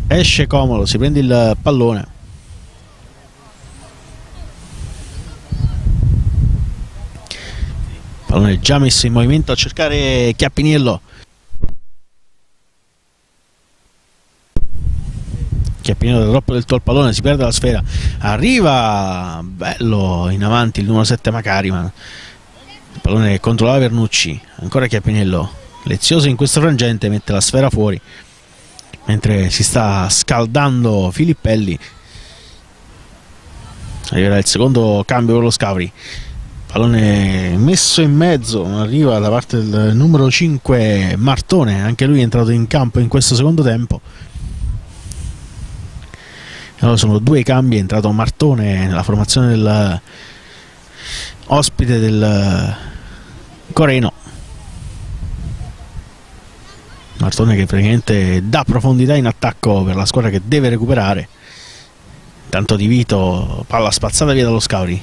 esce comodo si prende il pallone. Pallone già messo in movimento a cercare Chiappiniello. Chiappinello troppo del tuo al pallone, si perde la sfera, arriva bello in avanti il numero 7 Macari, ma pallone controllava Vernucci, ancora Chiappinello, lezioso in questo frangente, mette la sfera fuori, mentre si sta scaldando Filippelli. Arriverà il secondo cambio per lo Scavri. Pallone messo in mezzo, arriva da parte del numero 5 Martone, anche lui è entrato in campo in questo secondo tempo. Allora sono due cambi, è entrato Martone nella formazione del ospite del Coreno. Martone che praticamente dà profondità in attacco per la squadra che deve recuperare. Tanto di Vito, palla spazzata via dallo Scauri.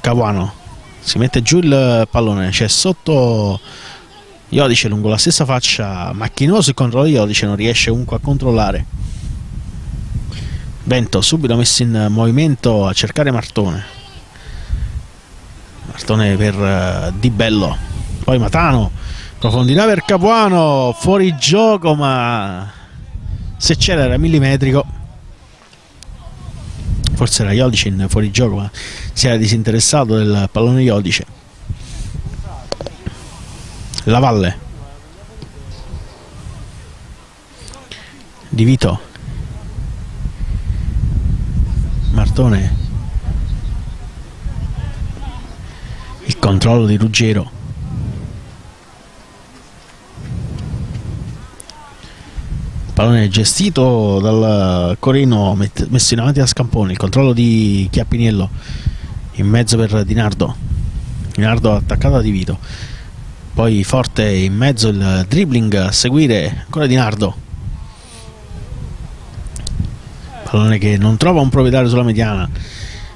Capuano si mette giù il pallone, c'è sotto Iodice lungo la stessa faccia, macchinoso il controllo di Iodice, non riesce comunque a controllare. Bento subito messo in movimento a cercare Martone. Martone per uh, Di Bello. Poi Matano, profondità per Capuano, fuori gioco ma se c'era era millimetrico. Forse era Iodice in fuori gioco ma si era disinteressato del pallone Iodice. La Valle. Di Vito Martone controllo di Ruggero. Pallone gestito dal Corino messo in avanti da Scampone il controllo di Chiappiniello in mezzo per Dinardo. Dinardo attaccato a Di Vito poi forte in mezzo il dribbling a seguire ancora Dinardo. Pallone che non trova un proprietario sulla mediana.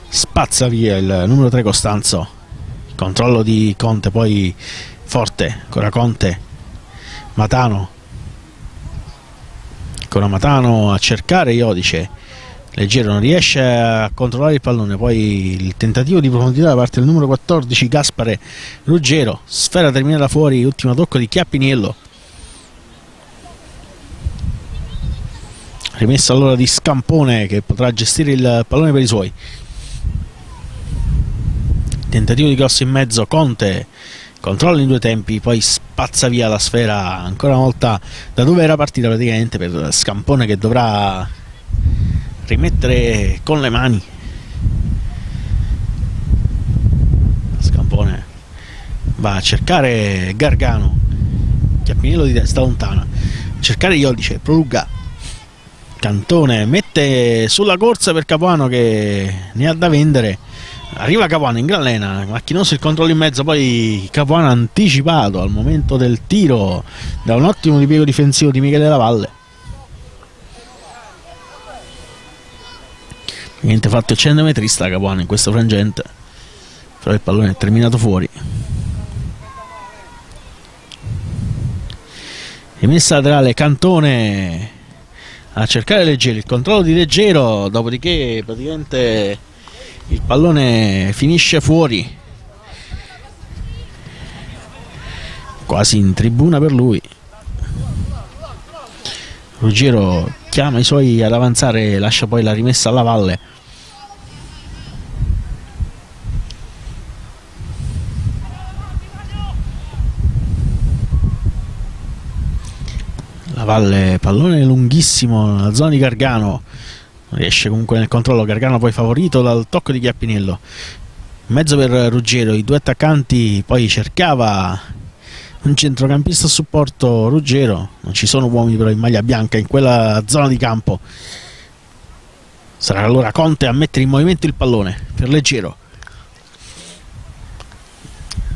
Spazza via il numero 3 Costanzo controllo di Conte poi forte ancora Conte Matano. Ancora Matano a cercare Iodice Leggero non riesce a controllare il pallone. Poi il tentativo di profondità da parte del numero 14 Gaspare Ruggero. Sfera terminata fuori ultimo tocco di Chiappiniello. Rimessa allora di Scampone che potrà gestire il pallone per i suoi tentativo di cross in mezzo Conte controlla in due tempi poi spazza via la sfera ancora una volta da dove era partita praticamente per Scampone che dovrà rimettere con le mani. Scampone va a cercare Gargano Chiappinello di testa lontana cercare Iodice Proluga Cantone mette sulla corsa per Capuano che ne ha da vendere arriva Capuano in gran lena macchinoso il controllo in mezzo poi Capuano anticipato al momento del tiro da un ottimo ripiego difensivo di Michele Lavalle niente fatto il centometrista Capuano in questo frangente. Però il pallone è terminato fuori. Rimessa laterale Cantone a cercare Leggero, il controllo di Leggero, dopodiché praticamente il pallone finisce fuori, quasi in tribuna per lui. Ruggero chiama i suoi ad avanzare, lascia poi la rimessa alla valle. valle, pallone lunghissimo nella zona di Gargano, riesce comunque nel controllo, Gargano poi favorito dal tocco di Chiappinello, mezzo per Ruggero, i due attaccanti poi cercava un centrocampista a supporto Ruggero, non ci sono uomini però in maglia bianca in quella zona di campo. Sarà allora Conte a mettere in movimento il pallone per Leggero.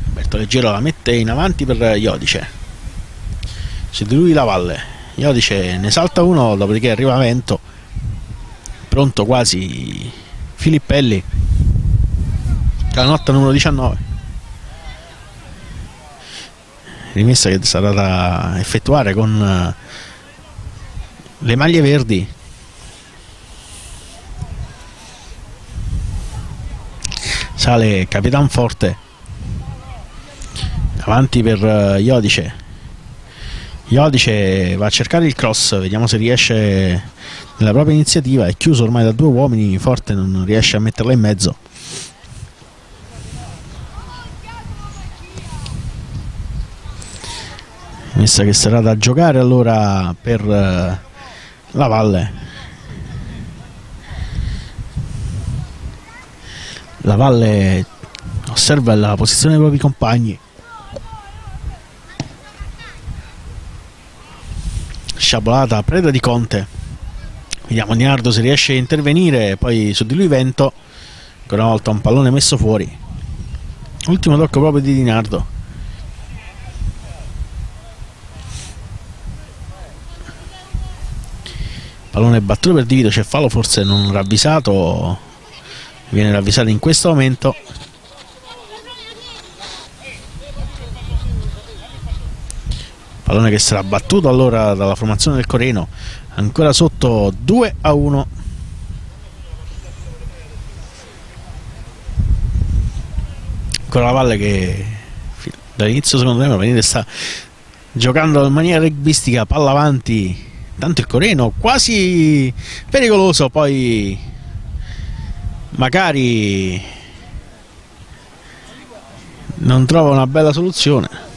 Alberto Leggero la mette in avanti per Iodice. C'è di lui la valle. Iodice ne salta uno, dopodiché arriva Vento, pronto quasi Filippelli, canotta numero 19. Rimessa che sarà da effettuare con eh, le maglie verdi. Sale Capitan Forte avanti per uh, Iodice Iodice va a cercare il cross, vediamo se riesce nella propria iniziativa, è chiuso ormai da due uomini, Forte non riesce a metterla in mezzo. Messa che sarà da giocare allora per uh, la Valle. La Valle osserva la posizione dei propri compagni. Sciabolata, preda di Conte. Vediamo Niardo se riesce a intervenire, poi su di lui Vento. Ancora una volta un pallone messo fuori. Ultimo tocco proprio di Dinardo. Pallone battuto per Divito, c'è fallo forse non ravvisato. Viene ravvisato in questo momento. Pallone che sarà battuto allora dalla formazione del Coreno. Ancora sotto 2 a 1 ancora la Valle che dall'inizio secondo me Venite sta giocando in maniera rugbistica palla avanti. Tanto il Coreno quasi pericoloso poi magari non trova una bella soluzione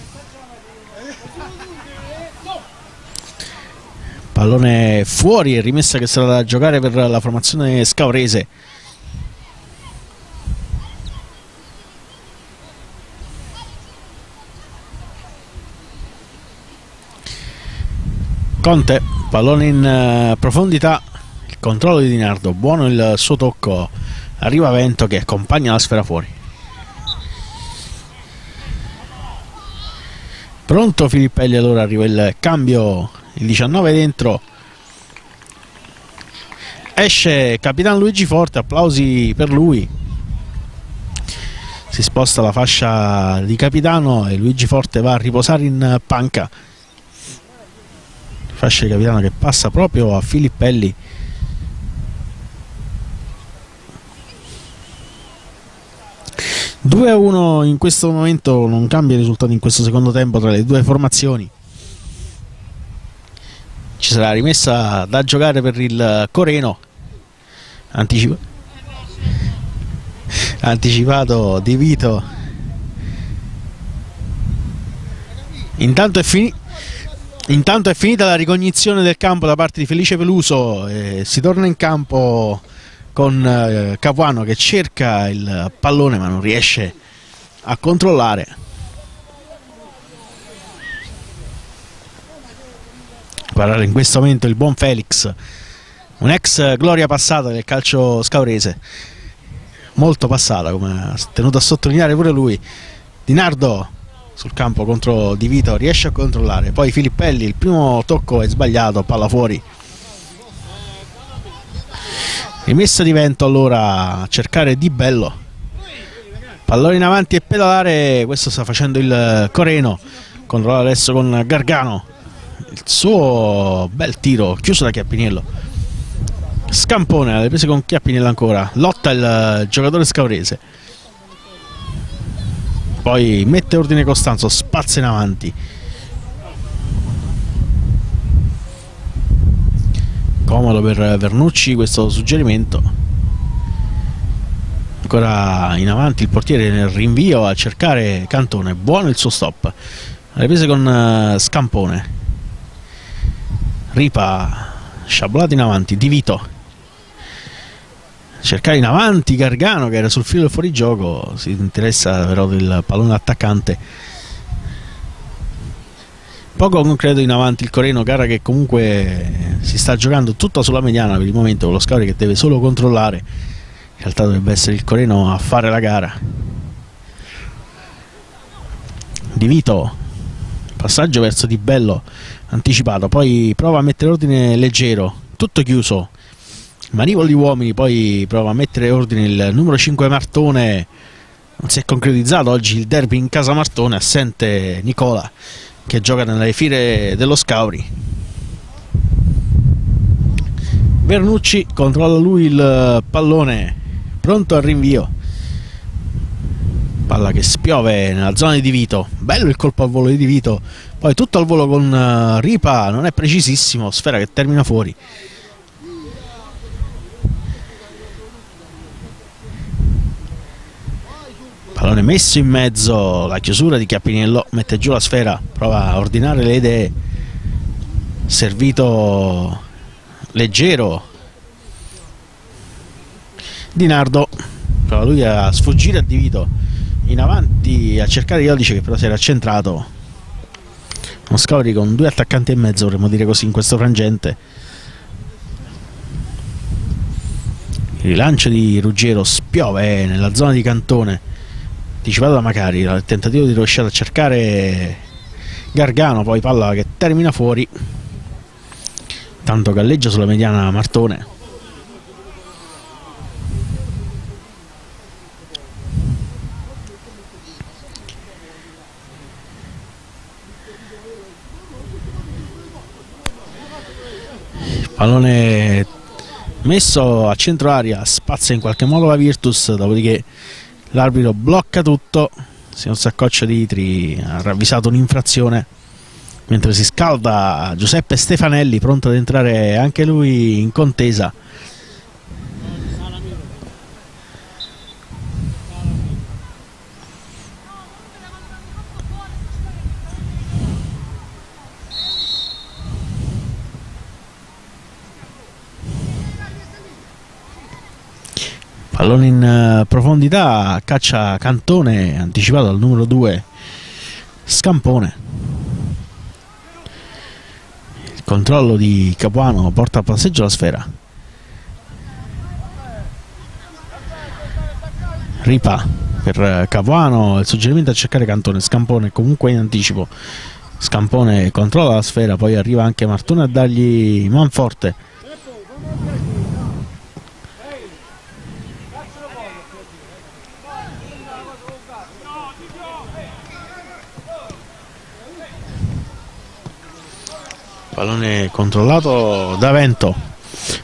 pallone fuori e rimessa che sarà da giocare per la formazione scaurese. Conte pallone in eh, profondità il controllo di Dinardo buono il suo tocco arriva Vento che accompagna la sfera fuori. Pronto Filippelli allora arriva il cambio il 19 dentro. Esce capitano Luigi Forte applausi per lui. Si sposta la fascia di capitano e Luigi Forte va a riposare in panca. Fascia di capitano che passa proprio a Filippelli. A 1 in questo momento non cambia il risultato in questo secondo tempo tra le due formazioni ci sarà rimessa da giocare per il Coreno. Anticipa anticipato di Vito. Intanto è, intanto è, finita la ricognizione del campo da parte di Felice Peluso e si torna in campo con eh, Capuano che cerca il pallone ma non riesce a controllare parlare in questo momento il buon Felix, un ex gloria passata del calcio scaurese, molto passata come ha tenuto a sottolineare pure lui. Dinardo sul campo contro Di Vito riesce a controllare, poi Filippelli il primo tocco è sbagliato, palla fuori. Rimessa di vento allora a cercare Di Bello. Pallone in avanti e pedalare, questo sta facendo il Coreno, controlla adesso con Gargano il suo bel tiro chiuso da Chiappinello. Scampone alle prese con Chiappinello ancora. Lotta il giocatore scaurese. Poi mette ordine Costanzo spazia in avanti. Comodo per Vernucci questo suggerimento. Ancora in avanti il portiere nel rinvio a cercare Cantone. Buono il suo stop. Alle prese con eh, Scampone Ripa sciabolato in avanti, Di Vito. Cercare in avanti Gargano che era sul filo del fuorigioco si interessa però del pallone attaccante. Poco concreto in avanti il Coreno gara che comunque si sta giocando tutta sulla mediana per il momento con lo Scauri che deve solo controllare. In realtà dovrebbe essere il Coreno a fare la gara. Di Vito. Passaggio verso Di Bello anticipato. Poi prova a mettere ordine leggero tutto chiuso. Manivolo di uomini poi prova a mettere ordine il numero 5 Martone. Non si è concretizzato oggi il derby in casa Martone assente Nicola che gioca nelle file dello Scauri. Vernucci controlla lui il pallone pronto al rinvio palla che spiove nella zona di Divito. Bello il colpo al volo di Divito. Poi tutto al volo con uh, Ripa non è precisissimo sfera che termina fuori. Pallone messo in mezzo la chiusura di Chiappiniello mette giù la sfera prova a ordinare le idee. Servito leggero Di Nardo. Prova lui a sfuggire a Divito in avanti a cercare Iodice che però si era centrato uno Scori con due attaccanti e mezzo vorremmo dire così in questo frangente. Il rilancio di Ruggero spiove nella zona di Cantone. Anticipato da Macari il tentativo di rovesciata a cercare Gargano poi palla che termina fuori. Tanto galleggia sulla mediana Martone pallone messo a centro aria spazia in qualche modo la Virtus dopodiché l'arbitro blocca tutto signor Saccoccia di Itri ha ravvisato un'infrazione mentre si scalda Giuseppe Stefanelli pronto ad entrare anche lui in contesa pallone in eh, profondità caccia Cantone anticipato al numero 2 Scampone. Il controllo di Capuano porta a passeggio la sfera. Ripa per Capuano il suggerimento a cercare Cantone Scampone comunque in anticipo. Scampone controlla la sfera poi arriva anche Martone a dargli manforte pallone controllato da Vento.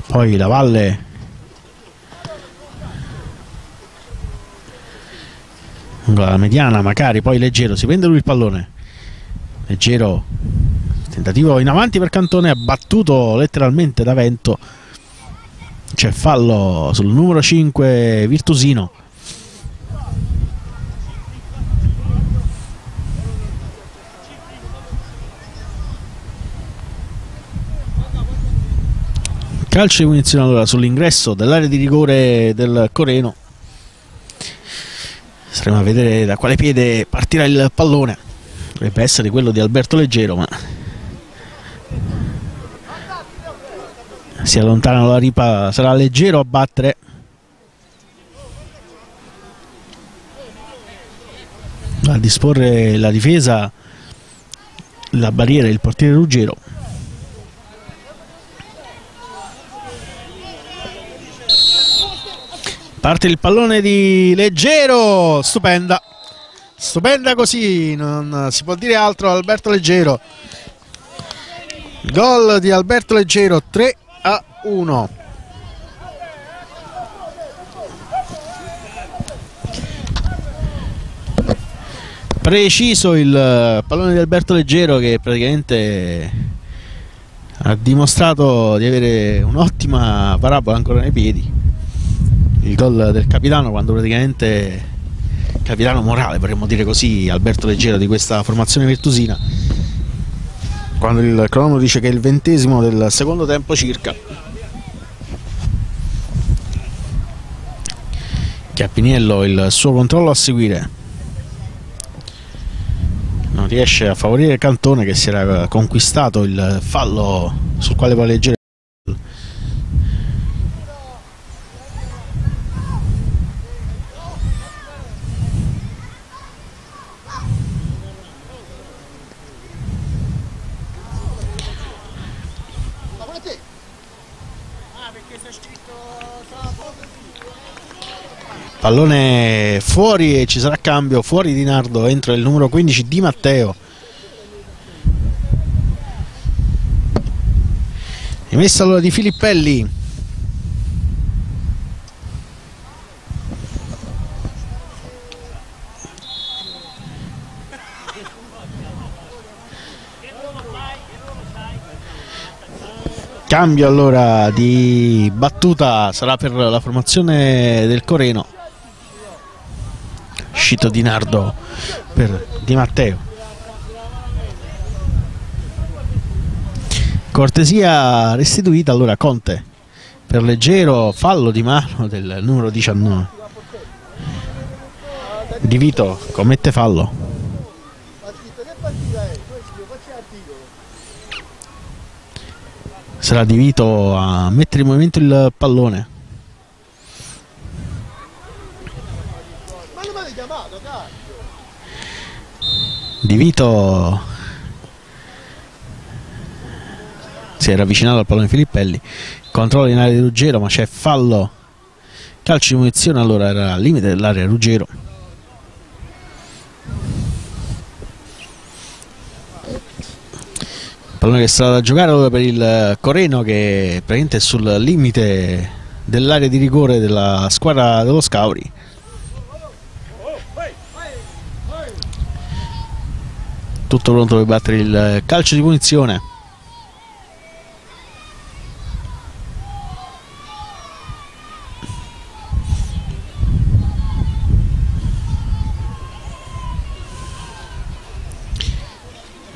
Poi la Valle. La mediana Macari poi Leggero. Si prende lui il pallone. Leggero tentativo in avanti per Cantone abbattuto letteralmente da Vento. C'è fallo sul numero 5 Virtusino calcio di punizione allora sull'ingresso dell'area di rigore del Coreno. Staremo a vedere da quale piede partirà il pallone. Dovrebbe essere quello di Alberto Leggero ma si allontana la ripa sarà Leggero a battere. A disporre la difesa la barriera il portiere Ruggero Parte il pallone di Leggero, stupenda. Stupenda così, non si può dire altro Alberto Leggero. Gol di Alberto Leggero 3 a 1. Preciso il pallone di Alberto Leggero che praticamente ha dimostrato di avere un'ottima parabola ancora nei piedi il gol del capitano quando praticamente capitano morale potremmo dire così Alberto Leggero di questa formazione virtusina. Quando il cronometro dice che è il ventesimo del secondo tempo circa. Chiappiniello il suo controllo a seguire. Non riesce a favorire Cantone che si era conquistato il fallo sul quale può leggere pallone fuori e ci sarà cambio fuori di Nardo entra il numero 15 Di Matteo. Rimessa allora di Filippelli. Cambio allora di battuta sarà per la formazione del Coreno uscito Di Nardo per Di Matteo. Cortesia restituita allora Conte. Per leggero fallo di mano del numero 19 Di Vito commette fallo. Sarà Di Vito a mettere in movimento il pallone Di Vito si era avvicinato al pallone Filippelli controllo in area di Ruggero ma c'è fallo. Calcio di munizione allora era al limite dell'area Ruggero. Pallone che sarà da giocare allora per il Coreno che praticamente è sul limite dell'area di rigore della squadra dello Scauri tutto pronto per battere il calcio di punizione.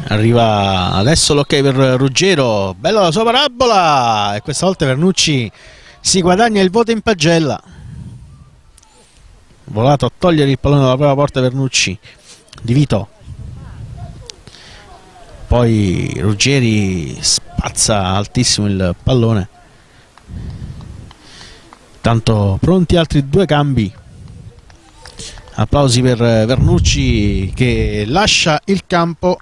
Arriva adesso l'ok per Ruggero. Bello la sua parabola. E questa volta Vernucci si guadagna il voto in pagella. Volato a togliere il pallone dalla prima porta Vernucci. Di Vito poi Ruggeri spazza altissimo il pallone. Tanto pronti altri due cambi. Applausi per Vernucci che lascia il campo.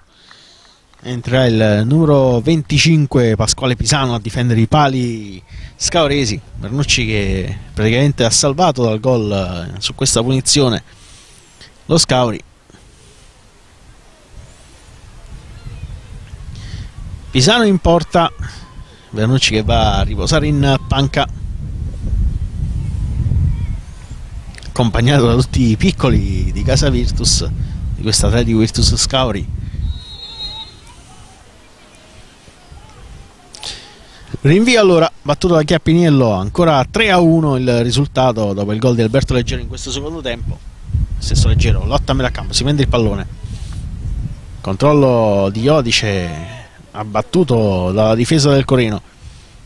Entrerà il numero 25 Pasquale Pisano a difendere i pali scauresi. Bernucci che praticamente ha salvato dal gol eh, su questa punizione lo Scauri Pisano in porta Bernucci che va a riposare in panca accompagnato da tutti i piccoli di casa Virtus di questa Atletico Virtus Scauri Rinvio allora, battuto da Chiappiniello, ancora 3 a 1 il risultato dopo il gol di Alberto Leggero in questo secondo tempo. Stesso Leggero, lotta a metà campo, si prende il pallone. Controllo di Iodice, abbattuto dalla difesa del Corino.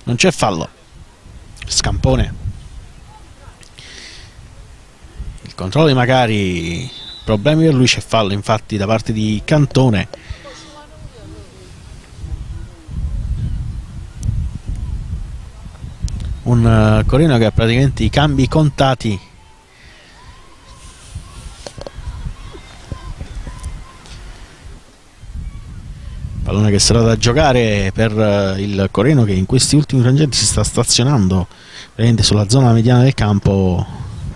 Non c'è fallo. Scampone. Il controllo di Macari, problemi per lui, c'è fallo infatti da parte di Cantone un Corino che ha praticamente i cambi contati pallone che sarà da giocare per uh, il Corino che in questi ultimi frangenti si sta stazionando praticamente sulla zona mediana del campo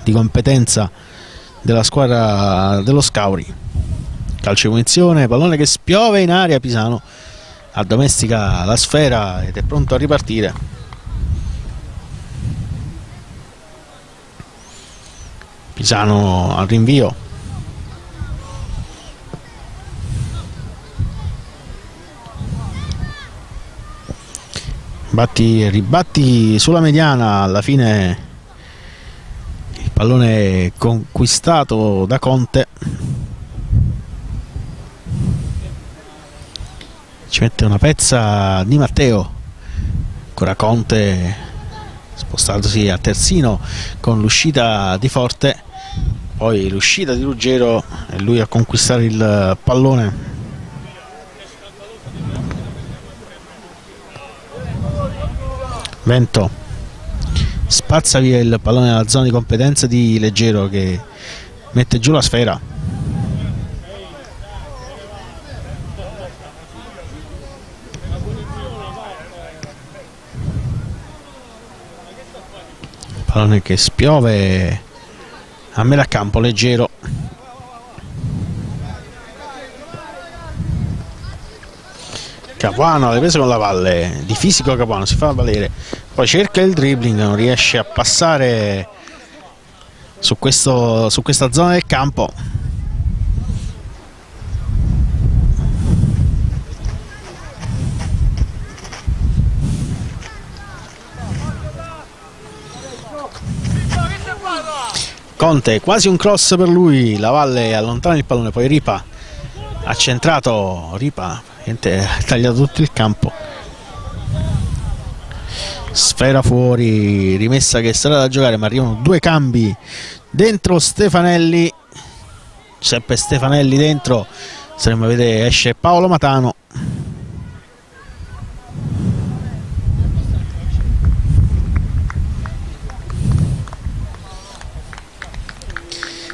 di competenza della squadra dello Scauri. Calcio di munizione, pallone che spiove in aria Pisano. Addomestica la sfera ed è pronto a ripartire. Pisano al rinvio Batti, ribatti sulla mediana alla fine il pallone conquistato da Conte. Ci mette una pezza di Matteo ancora Conte spostatosi a terzino con l'uscita di Forte. Poi l'uscita di Ruggero e lui a conquistare il pallone Vento. Spazza via il pallone nella zona di competenza di Leggero che mette giù la sfera. Pallone che spiove a metà campo leggero Capuano le prese con la valle, eh. di fisico Capuano si fa valere, poi cerca il dribbling, non riesce a passare su, questo, su questa zona del campo. Conte, quasi un cross per lui, la valle allontana il pallone, poi Ripa ha centrato, Ripa ha tagliato tutto il campo. Sfera fuori rimessa che sarà da giocare ma arrivano due cambi dentro Stefanelli. Giuseppe Stefanelli dentro. Saremo a vedere esce Paolo Matano.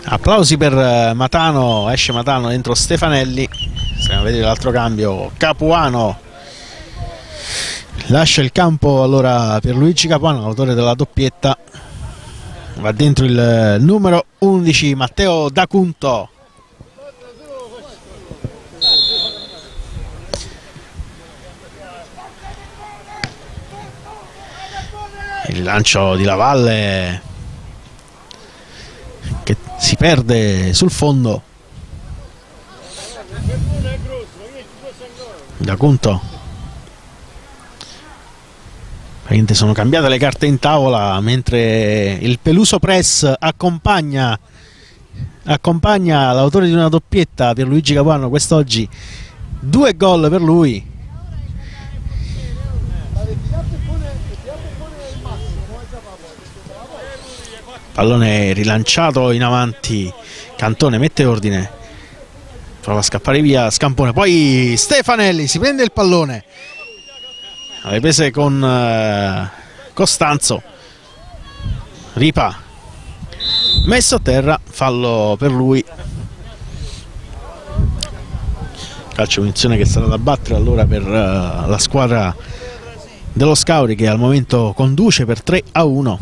Applausi per eh, Matano. Esce Matano dentro Stefanelli stiamo a vedere l'altro cambio. Capuano. Lascia il campo allora per Luigi Capuano autore della doppietta. Va dentro il eh, numero 11 Matteo D'Acunto il lancio di Lavalle che si perde sul fondo da conto? Sono cambiate le carte in tavola mentre il Peluso Press accompagna accompagna l'autore di una doppietta per Luigi Capuano quest'oggi. Due gol per lui. Pallone rilanciato in avanti. Cantone mette ordine prova a scappare via Scampone. Poi Stefanelli si prende il pallone. Alle prese con uh, Costanzo. Ripa. Messo a terra fallo per lui. Calcio punizione che sarà da battere allora per uh, la squadra dello Scauri che al momento conduce per 3 a 1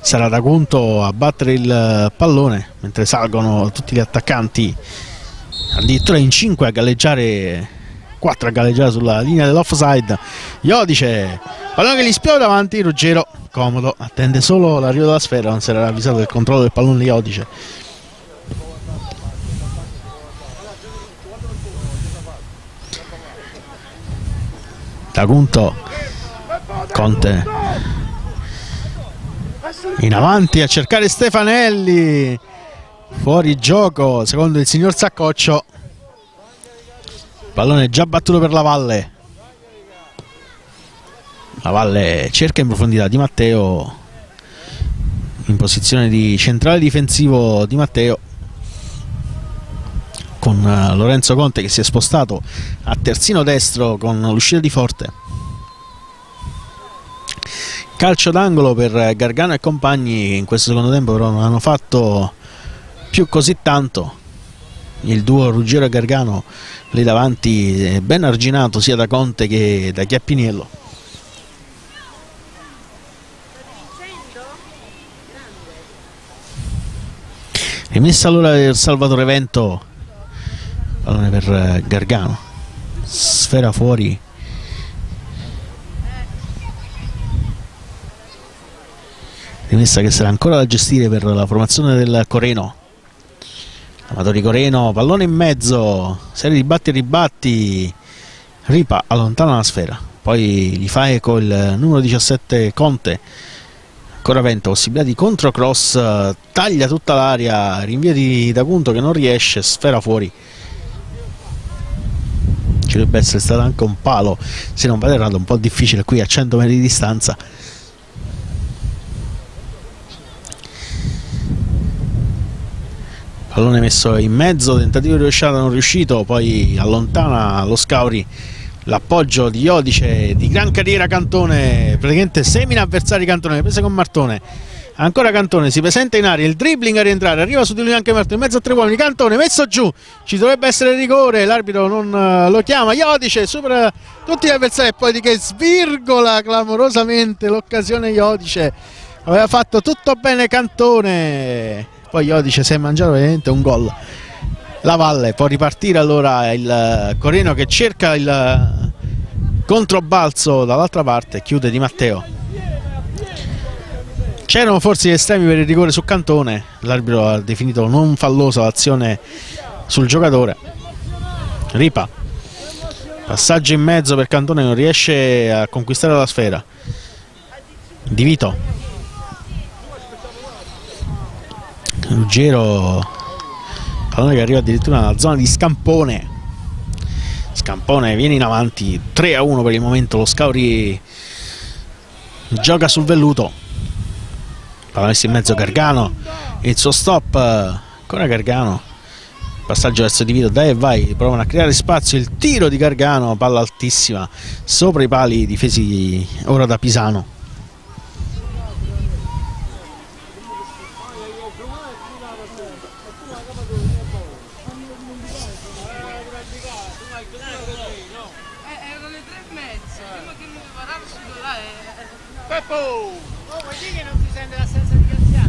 sarà da conto a battere il pallone mentre salgono tutti gli attaccanti addirittura in 5 a galleggiare 4 a galleggiare sulla linea dell'offside. Iodice pallone che gli spiova davanti Ruggero comodo attende solo l'arrivo della sfera non si era avvisato del controllo del pallone di Iodice. Da conto Conte in avanti a cercare Stefanelli fuori gioco secondo il signor Saccoccio. Pallone già battuto per la Valle. La Valle cerca in profondità Di Matteo. In posizione di centrale difensivo Di Matteo. Con eh, Lorenzo Conte che si è spostato a terzino destro con l'uscita di Forte. Calcio d'angolo per Gargano e compagni in questo secondo tempo però non hanno fatto più così tanto. Il duo Ruggero e Gargano lì davanti ben arginato sia da Conte che da Chiappiniello. Rimessa allora per Salvatore Vento pallone per Gargano. Sfera fuori. Rimessa che sarà ancora da gestire per la formazione del Coreno Amatori Coreno, pallone in mezzo serie di batti e ribatti Ripa allontana la sfera poi gli fa eco il numero 17 Conte ancora Vento, possibilità di controcross taglia tutta l'area rinvia di da punto che non riesce sfera fuori. Ci dovrebbe essere stato anche un palo se non vado errato un po' difficile qui a 100 metri di distanza pallone messo in mezzo tentativo di rovesciata non riuscito poi allontana lo Scauri l'appoggio di Iodice di gran carriera Cantone praticamente semina avversari Cantone prese con Martone. Ancora Cantone si presenta in aria il dribbling a rientrare arriva su di lui anche Martone in mezzo a tre uomini Cantone messo giù ci dovrebbe essere rigore l'arbitro non uh, lo chiama Iodice supera tutti gli avversari e poi di che svirgola clamorosamente l'occasione Iodice aveva fatto tutto bene Cantone poi Iodice si è mangiato veramente un gol la Valle può ripartire allora il Corino che cerca il controbalzo dall'altra parte chiude Di Matteo. C'erano forse gli estremi per il rigore su Cantone l'arbitro ha definito non fallosa l'azione sul giocatore. Ripa. Passaggio in mezzo per Cantone non riesce a conquistare la sfera. Di Vito Ruggero pallone che arriva addirittura nella zona di Scampone. Scampone viene in avanti 3 a 1 per il momento lo Scauri gioca sul velluto. Palla messa in mezzo Gargano il suo stop ancora Gargano. Passaggio verso Di Vito dai e vai provano a creare spazio il tiro di Gargano palla altissima sopra i pali difesi ora da Pisano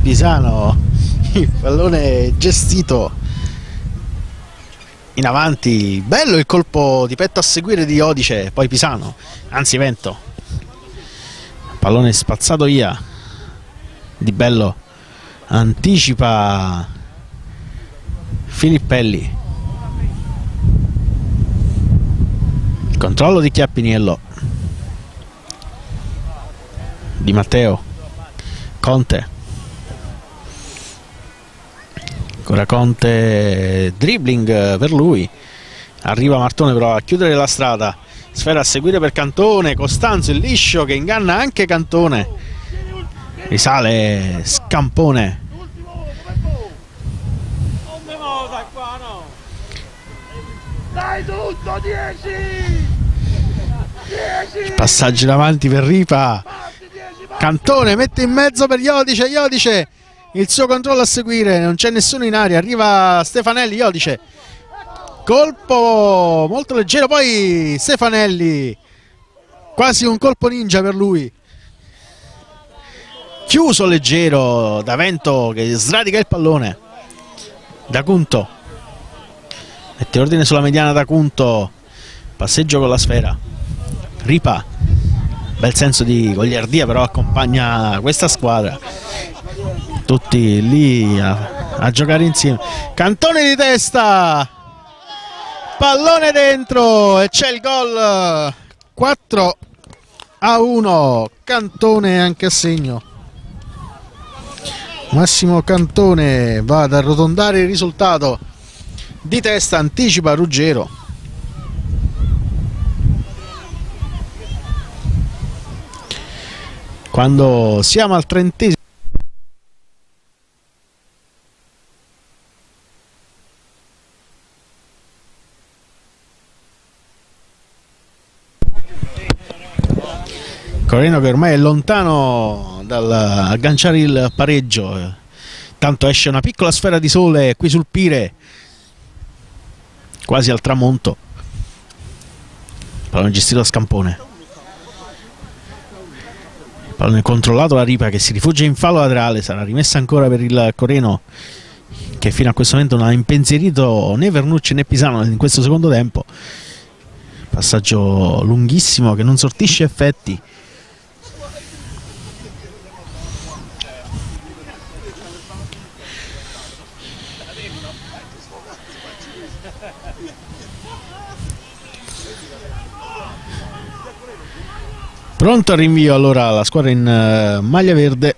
Pisano il pallone gestito. In avanti bello il colpo di petto a seguire di Odice poi Pisano anzi Vento. Pallone spazzato via. Di bello anticipa Filippelli. Controllo di Chiappiniello di Matteo. Conte. Ancora Conte dribbling per lui. Arriva Martone però a chiudere la strada. Sfera a seguire per Cantone. Costanzo il liscio che inganna anche Cantone. Risale Scampone. 10 passaggio in avanti per Ripa Cantone mette in mezzo per Iodice Iodice il suo controllo a seguire non c'è nessuno in aria arriva Stefanelli Iodice. Colpo molto leggero poi Stefanelli quasi un colpo ninja per lui. Chiuso leggero da Vento che sradica il pallone. Da Cunto. Mette ordine sulla mediana da Cunto. Passeggio con la sfera. Ripa bel senso di gogliardia però accompagna questa squadra. Tutti lì a, a giocare insieme. Cantone di testa! Pallone dentro e c'è il gol. 4 a 1 cantone anche a segno. Massimo Cantone va ad arrotondare il risultato. Di testa anticipa Ruggero quando siamo al trentesimo Coreno che ormai è lontano dal agganciare il pareggio tanto esce una piccola sfera di sole qui sul Pire quasi al tramonto pallone gestito da Scampone pallone controllato la Ripa che si rifugia in fallo laterale sarà rimessa ancora per il Coreno che fino a questo momento non ha impensierito né Vernucci né Pisano in questo secondo tempo. Passaggio lunghissimo che non sortisce effetti Pronto al rinvio allora la squadra in uh, maglia verde.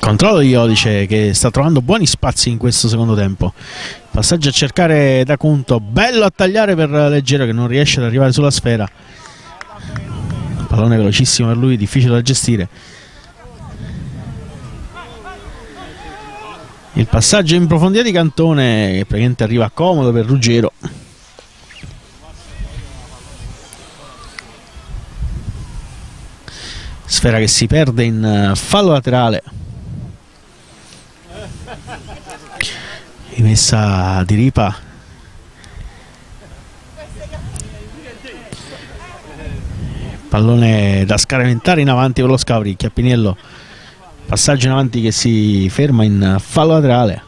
Controllo di Iodice che sta trovando buoni spazi in questo secondo tempo. Passaggio a cercare da Cunto, bello a tagliare per Leggero che non riesce ad arrivare sulla sfera. Pallone velocissimo per lui, difficile da gestire. Il passaggio in profondità di Cantone che praticamente arriva comodo per Ruggero. Sfera che si perde in eh, fallo laterale. Rimessa di Ripa. Pallone da scaraventare in avanti per lo Scavri Chiappiniello passaggio in avanti che si ferma in fallo laterale.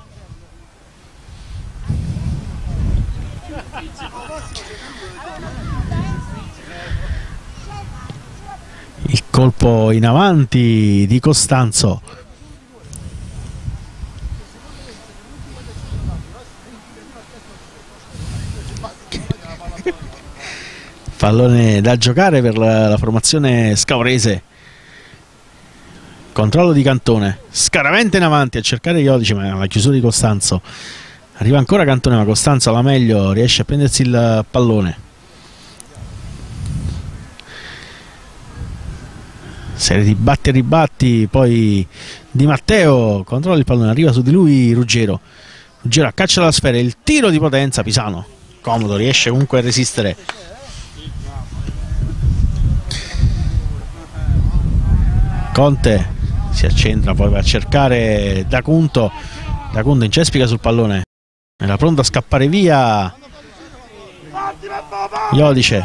Il colpo in avanti di Costanzo. Pallone da giocare per la, la formazione scaurese controllo di Cantone. Scaravente in avanti a cercare Iodice ma la chiusura di Costanzo. Arriva ancora Cantone ma Costanzo alla meglio riesce a prendersi il pallone. Serie di batti e ribatti poi Di Matteo controlla il pallone arriva su di lui Ruggero. Ruggero caccia la sfera il tiro di potenza Pisano. Comodo riesce comunque a resistere. Conte si accentra poi va a cercare Dacunto Dacunto incespica sul pallone. Era pronto a scappare via. Iodice.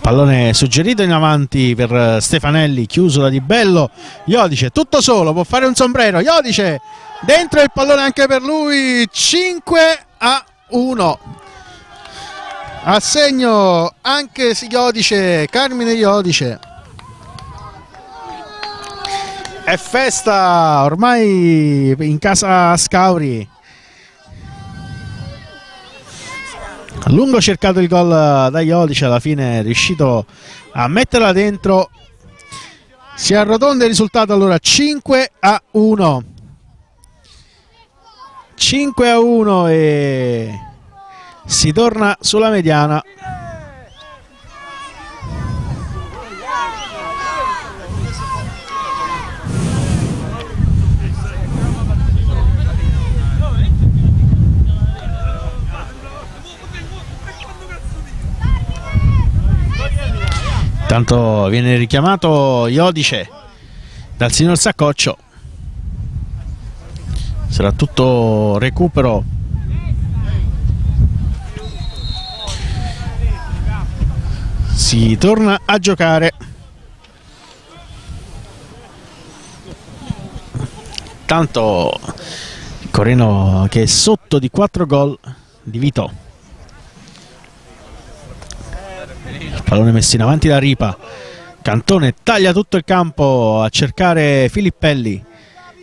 Pallone suggerito in avanti per Stefanelli chiuso da Di Bello. Iodice tutto solo può fare un sombrero. Iodice dentro il pallone anche per lui 5 a 1 a segno anche Iodice Carmine Iodice. È festa ormai in casa Scauri. A lungo cercato il gol da Iodice alla fine è riuscito a metterla dentro. Si arrotonda il risultato allora 5 a 1 5 a 1 e si torna sulla mediana Tanto viene richiamato Iodice dal signor Saccoccio. Sarà tutto recupero si torna a giocare. Tanto Corino che è sotto di 4 gol di Vito. Il pallone messo in avanti da Ripa. Cantone taglia tutto il campo a cercare Filippelli.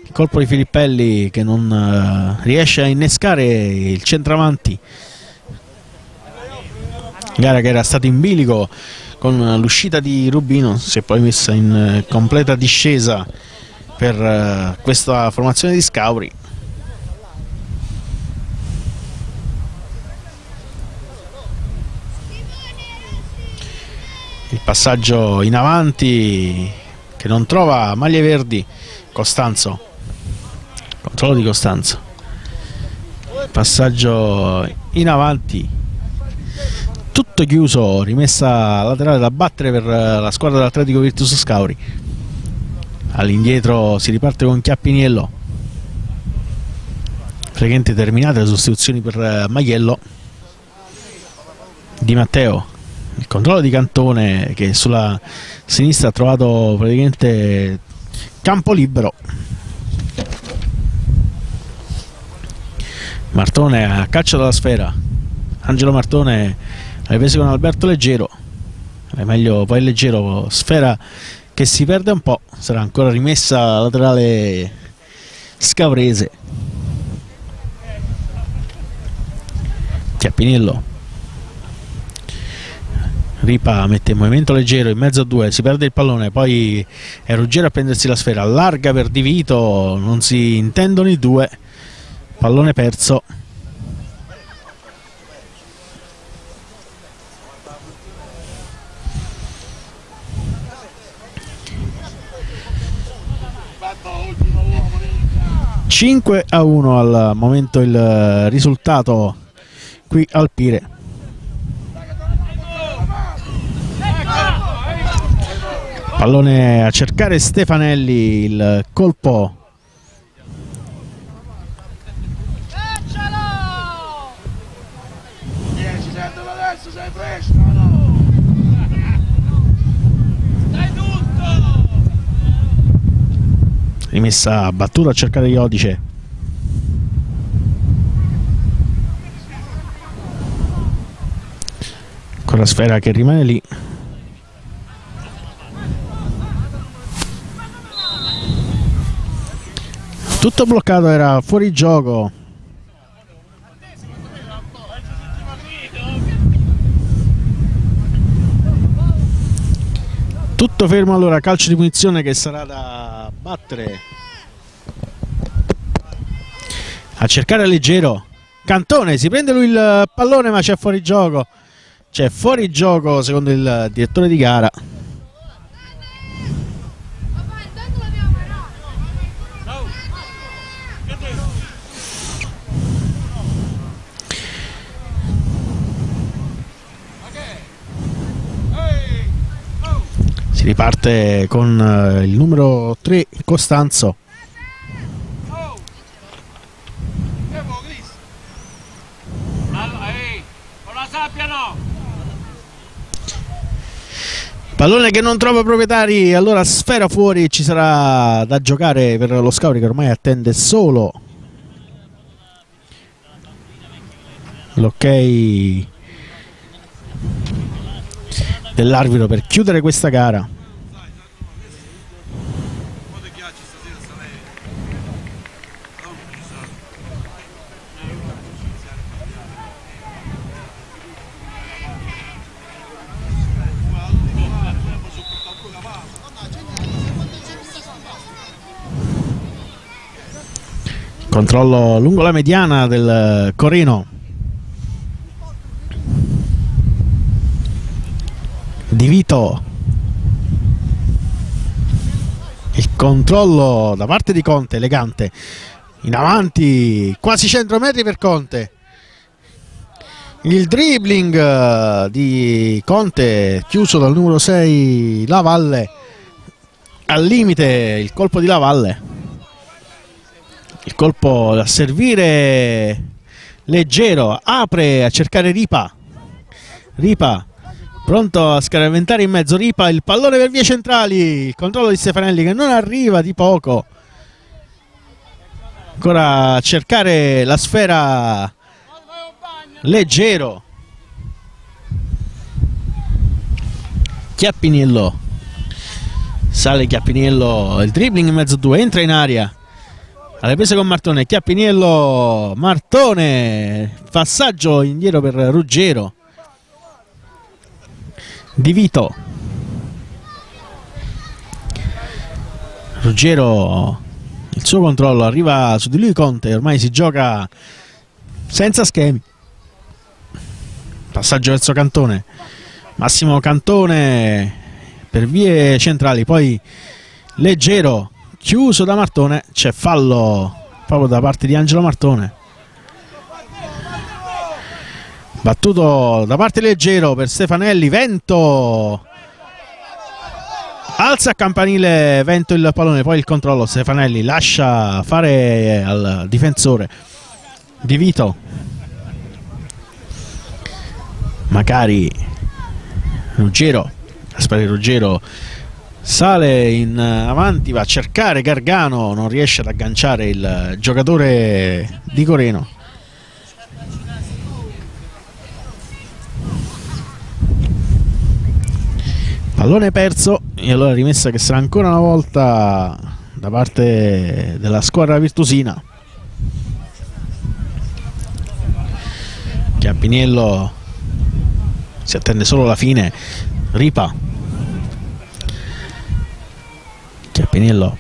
Il colpo di Filippelli che non uh, riesce a innescare il centravanti gara che era stata in bilico con l'uscita di Rubino si è poi messa in eh, completa discesa per eh, questa formazione di Scauri. Il passaggio in avanti che non trova maglie verdi Costanzo. Controllo di Costanzo. Passaggio in avanti tutto chiuso, rimessa laterale da battere per eh, la squadra dell'Atletico Virtus Scauri. All'indietro si riparte con Chiappiniello. Frequente terminate le sostituzioni per eh, Maiello. Di Matteo, il controllo di Cantone che sulla sinistra ha trovato praticamente campo libero. Martone a caccia dalla sfera. Angelo Martone hai preso con Alberto Leggero? È meglio poi Leggero sfera che si perde un po' sarà ancora rimessa laterale Scavrese Chiappinello. Ripa mette in movimento leggero in mezzo a due, si perde il pallone, poi è Ruggero a prendersi la sfera, allarga per Di Vito, non si intendono i due, pallone perso. 5 a 1 al momento il risultato qui al Pire. Pallone a cercare Stefanelli il colpo rimessa battuta a cercare Iodice. Con la sfera che rimane lì. Tutto bloccato era fuori gioco tutto fermo allora calcio di punizione che sarà da battere. A cercare leggero. Cantone si prende lui il pallone ma c'è fuori gioco. C'è fuori gioco secondo il direttore di gara riparte con eh, il numero 3 Costanzo Pallone che non trova proprietari, allora sfera fuori, ci sarà da giocare per lo Scauri che ormai attende solo l'ok dell'arbitro per chiudere questa gara. Controllo lungo la mediana del Corino. Di Vito. Il controllo da parte di Conte elegante. In avanti quasi 100 metri per Conte. Il dribbling eh, di Conte chiuso dal numero 6 Lavalle al limite il colpo di Lavalle il colpo da servire leggero apre a cercare Ripa. Ripa pronto a scaraventare in mezzo. Ripa il pallone per vie centrali. Il controllo di Stefanelli che non arriva di poco. Ancora a cercare la sfera leggero. Chiappiniello sale Chiappiniello il dribbling in mezzo a due entra in aria alle prese con Martone, Chiappiniello, Martone, passaggio indietro per Ruggero. Di Vito. Ruggero, il suo controllo arriva su di lui Conte, ormai si gioca senza schemi. Passaggio verso Cantone. Massimo Cantone per vie centrali, poi Leggero chiuso da Martone c'è fallo proprio da parte di Angelo Martone. Battuto da parte leggero per Stefanelli Vento. Alza a campanile Vento il pallone poi il controllo. Stefanelli lascia fare al difensore Di Vito. Macari Ruggero Aspetta Ruggero sale in avanti, va a cercare Gargano, non riesce ad agganciare il giocatore di Coreno. Pallone perso e allora rimessa che sarà ancora una volta da parte della squadra virtusina. Chiappiniello si attende solo la fine, Ripa Chiappinello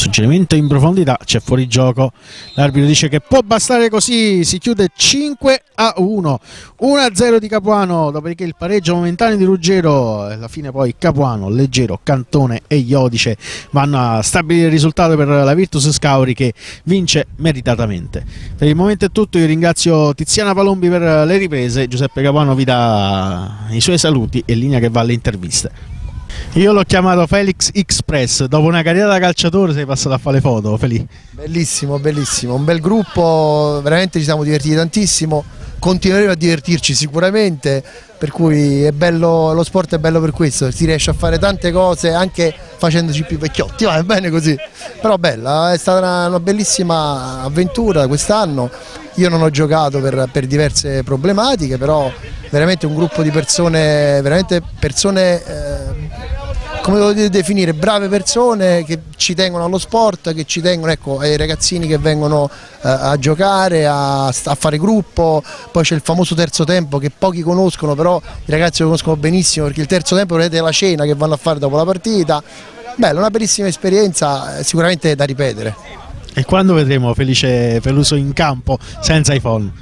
suggerimento in profondità c'è fuori gioco. L'arbitro dice che può bastare così si chiude 5 a 1 1 a 0 di Capuano dopodiché il pareggio momentaneo di Ruggero alla fine poi Capuano, Leggero, Cantone e Iodice vanno a stabilire il risultato per la Virtus Scauri che vince meritatamente. Per il momento è tutto io ringrazio Tiziana Palombi per le riprese Giuseppe Capuano vi dà i suoi saluti e linea che va alle interviste io l'ho chiamato Felix Express, dopo una carriera da calciatore sei passato a fare le foto, Feli. Bellissimo, bellissimo, un bel gruppo, veramente ci siamo divertiti tantissimo, continueremo a divertirci sicuramente, per cui bello, lo sport è bello per questo, si riesce a fare tante cose anche facendoci più vecchiotti, va bene così, però bella, è stata una, una bellissima avventura quest'anno, io non ho giocato per, per, diverse problematiche, però veramente un gruppo di persone, veramente persone... Eh, come devo definire, brave persone che ci tengono allo sport, che ci tengono ecco, ai ragazzini che vengono eh, a giocare, a, a, fare gruppo, poi c'è il famoso terzo tempo che pochi conoscono, però i ragazzi lo conoscono benissimo perché il terzo tempo vedete la cena che vanno a fare dopo la partita, Bello, una bellissima esperienza, eh, sicuramente da ripetere. E quando vedremo Felice Peluso in campo senza iPhone?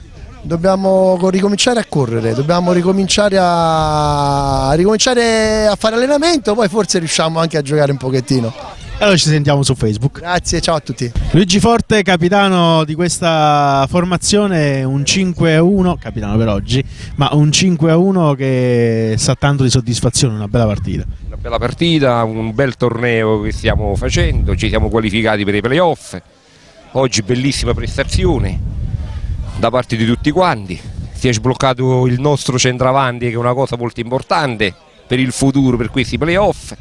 Dobbiamo ricominciare a correre, dobbiamo ricominciare a, ricominciare a fare allenamento, poi forse riusciamo anche a giocare un pochettino. Allora ci sentiamo su Facebook. Grazie, ciao a tutti. Luigi Forte, capitano di questa formazione, un 5-1, capitano per oggi, ma un 5-1 che sa tanto di soddisfazione, una bella partita. Una bella partita, un bel torneo che stiamo facendo, ci siamo qualificati per i playoff, oggi bellissima prestazione da parte di tutti quanti, si è sbloccato il nostro centravanti che è una cosa molto importante per il futuro, per questi playoff.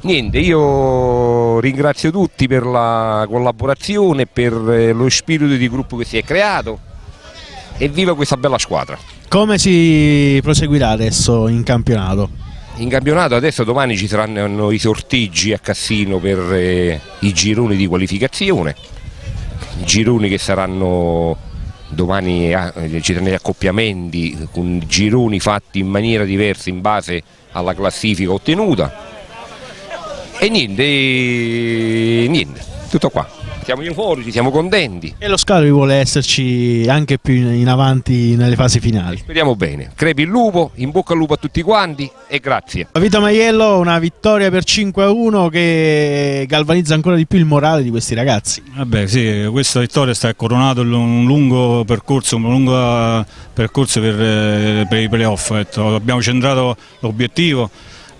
Niente, io ringrazio tutti per la collaborazione, per eh, lo spirito di gruppo che si è creato e viva questa bella squadra. Come si proseguirà adesso in campionato? In campionato adesso domani ci saranno i sorteggi a Cassino per eh, i gironi di qualificazione, gironi che saranno domani eh, ci saranno accoppiamenti con gironi fatti in maniera diversa in base alla classifica ottenuta e niente, niente, tutto qua. Siamo euforici, siamo contenti. E lo Scalo vuole esserci anche più in avanti nelle fasi finali. Speriamo bene. Crepi il lupo, in bocca al lupo a tutti quanti e grazie. Vito Maiello, una vittoria per 5-1 che galvanizza ancora di più il morale di questi ragazzi. Vabbè sì, questa vittoria sta coronato un lungo percorso, un lungo percorso per, eh, per i playoff. Abbiamo centrato l'obiettivo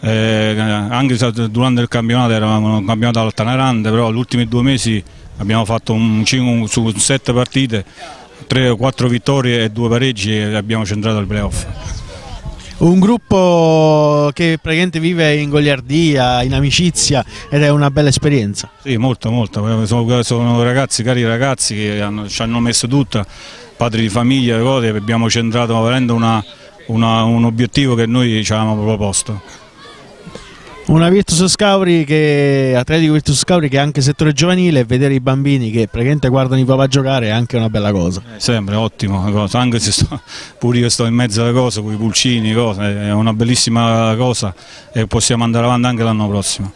eh, anche se durante il campionato eravamo un campionato altanerante, però gli ultimi due mesi abbiamo fatto un 5 su 7 partite, 3 o 4 vittorie e 2 pareggi e abbiamo centrato il playoff. Un gruppo che praticamente vive in goliardia, in amicizia ed è una bella esperienza. Sì, molto, molto. Sono, sono ragazzi, cari ragazzi che hanno, ci hanno messo tutta, padri di famiglia, cose, abbiamo centrato veramente una, una, un obiettivo che noi ci avevamo proposto. Una Virtus Scauri che, Atletico Virtus Scauri che è anche settore giovanile e vedere i bambini che praticamente guardano i papà giocare è anche una bella cosa. Eh, sempre, ottimo, anche se sto, pure io sto in mezzo alle cose, con i pulcini, cose, è una bellissima cosa e possiamo andare avanti anche l'anno prossimo.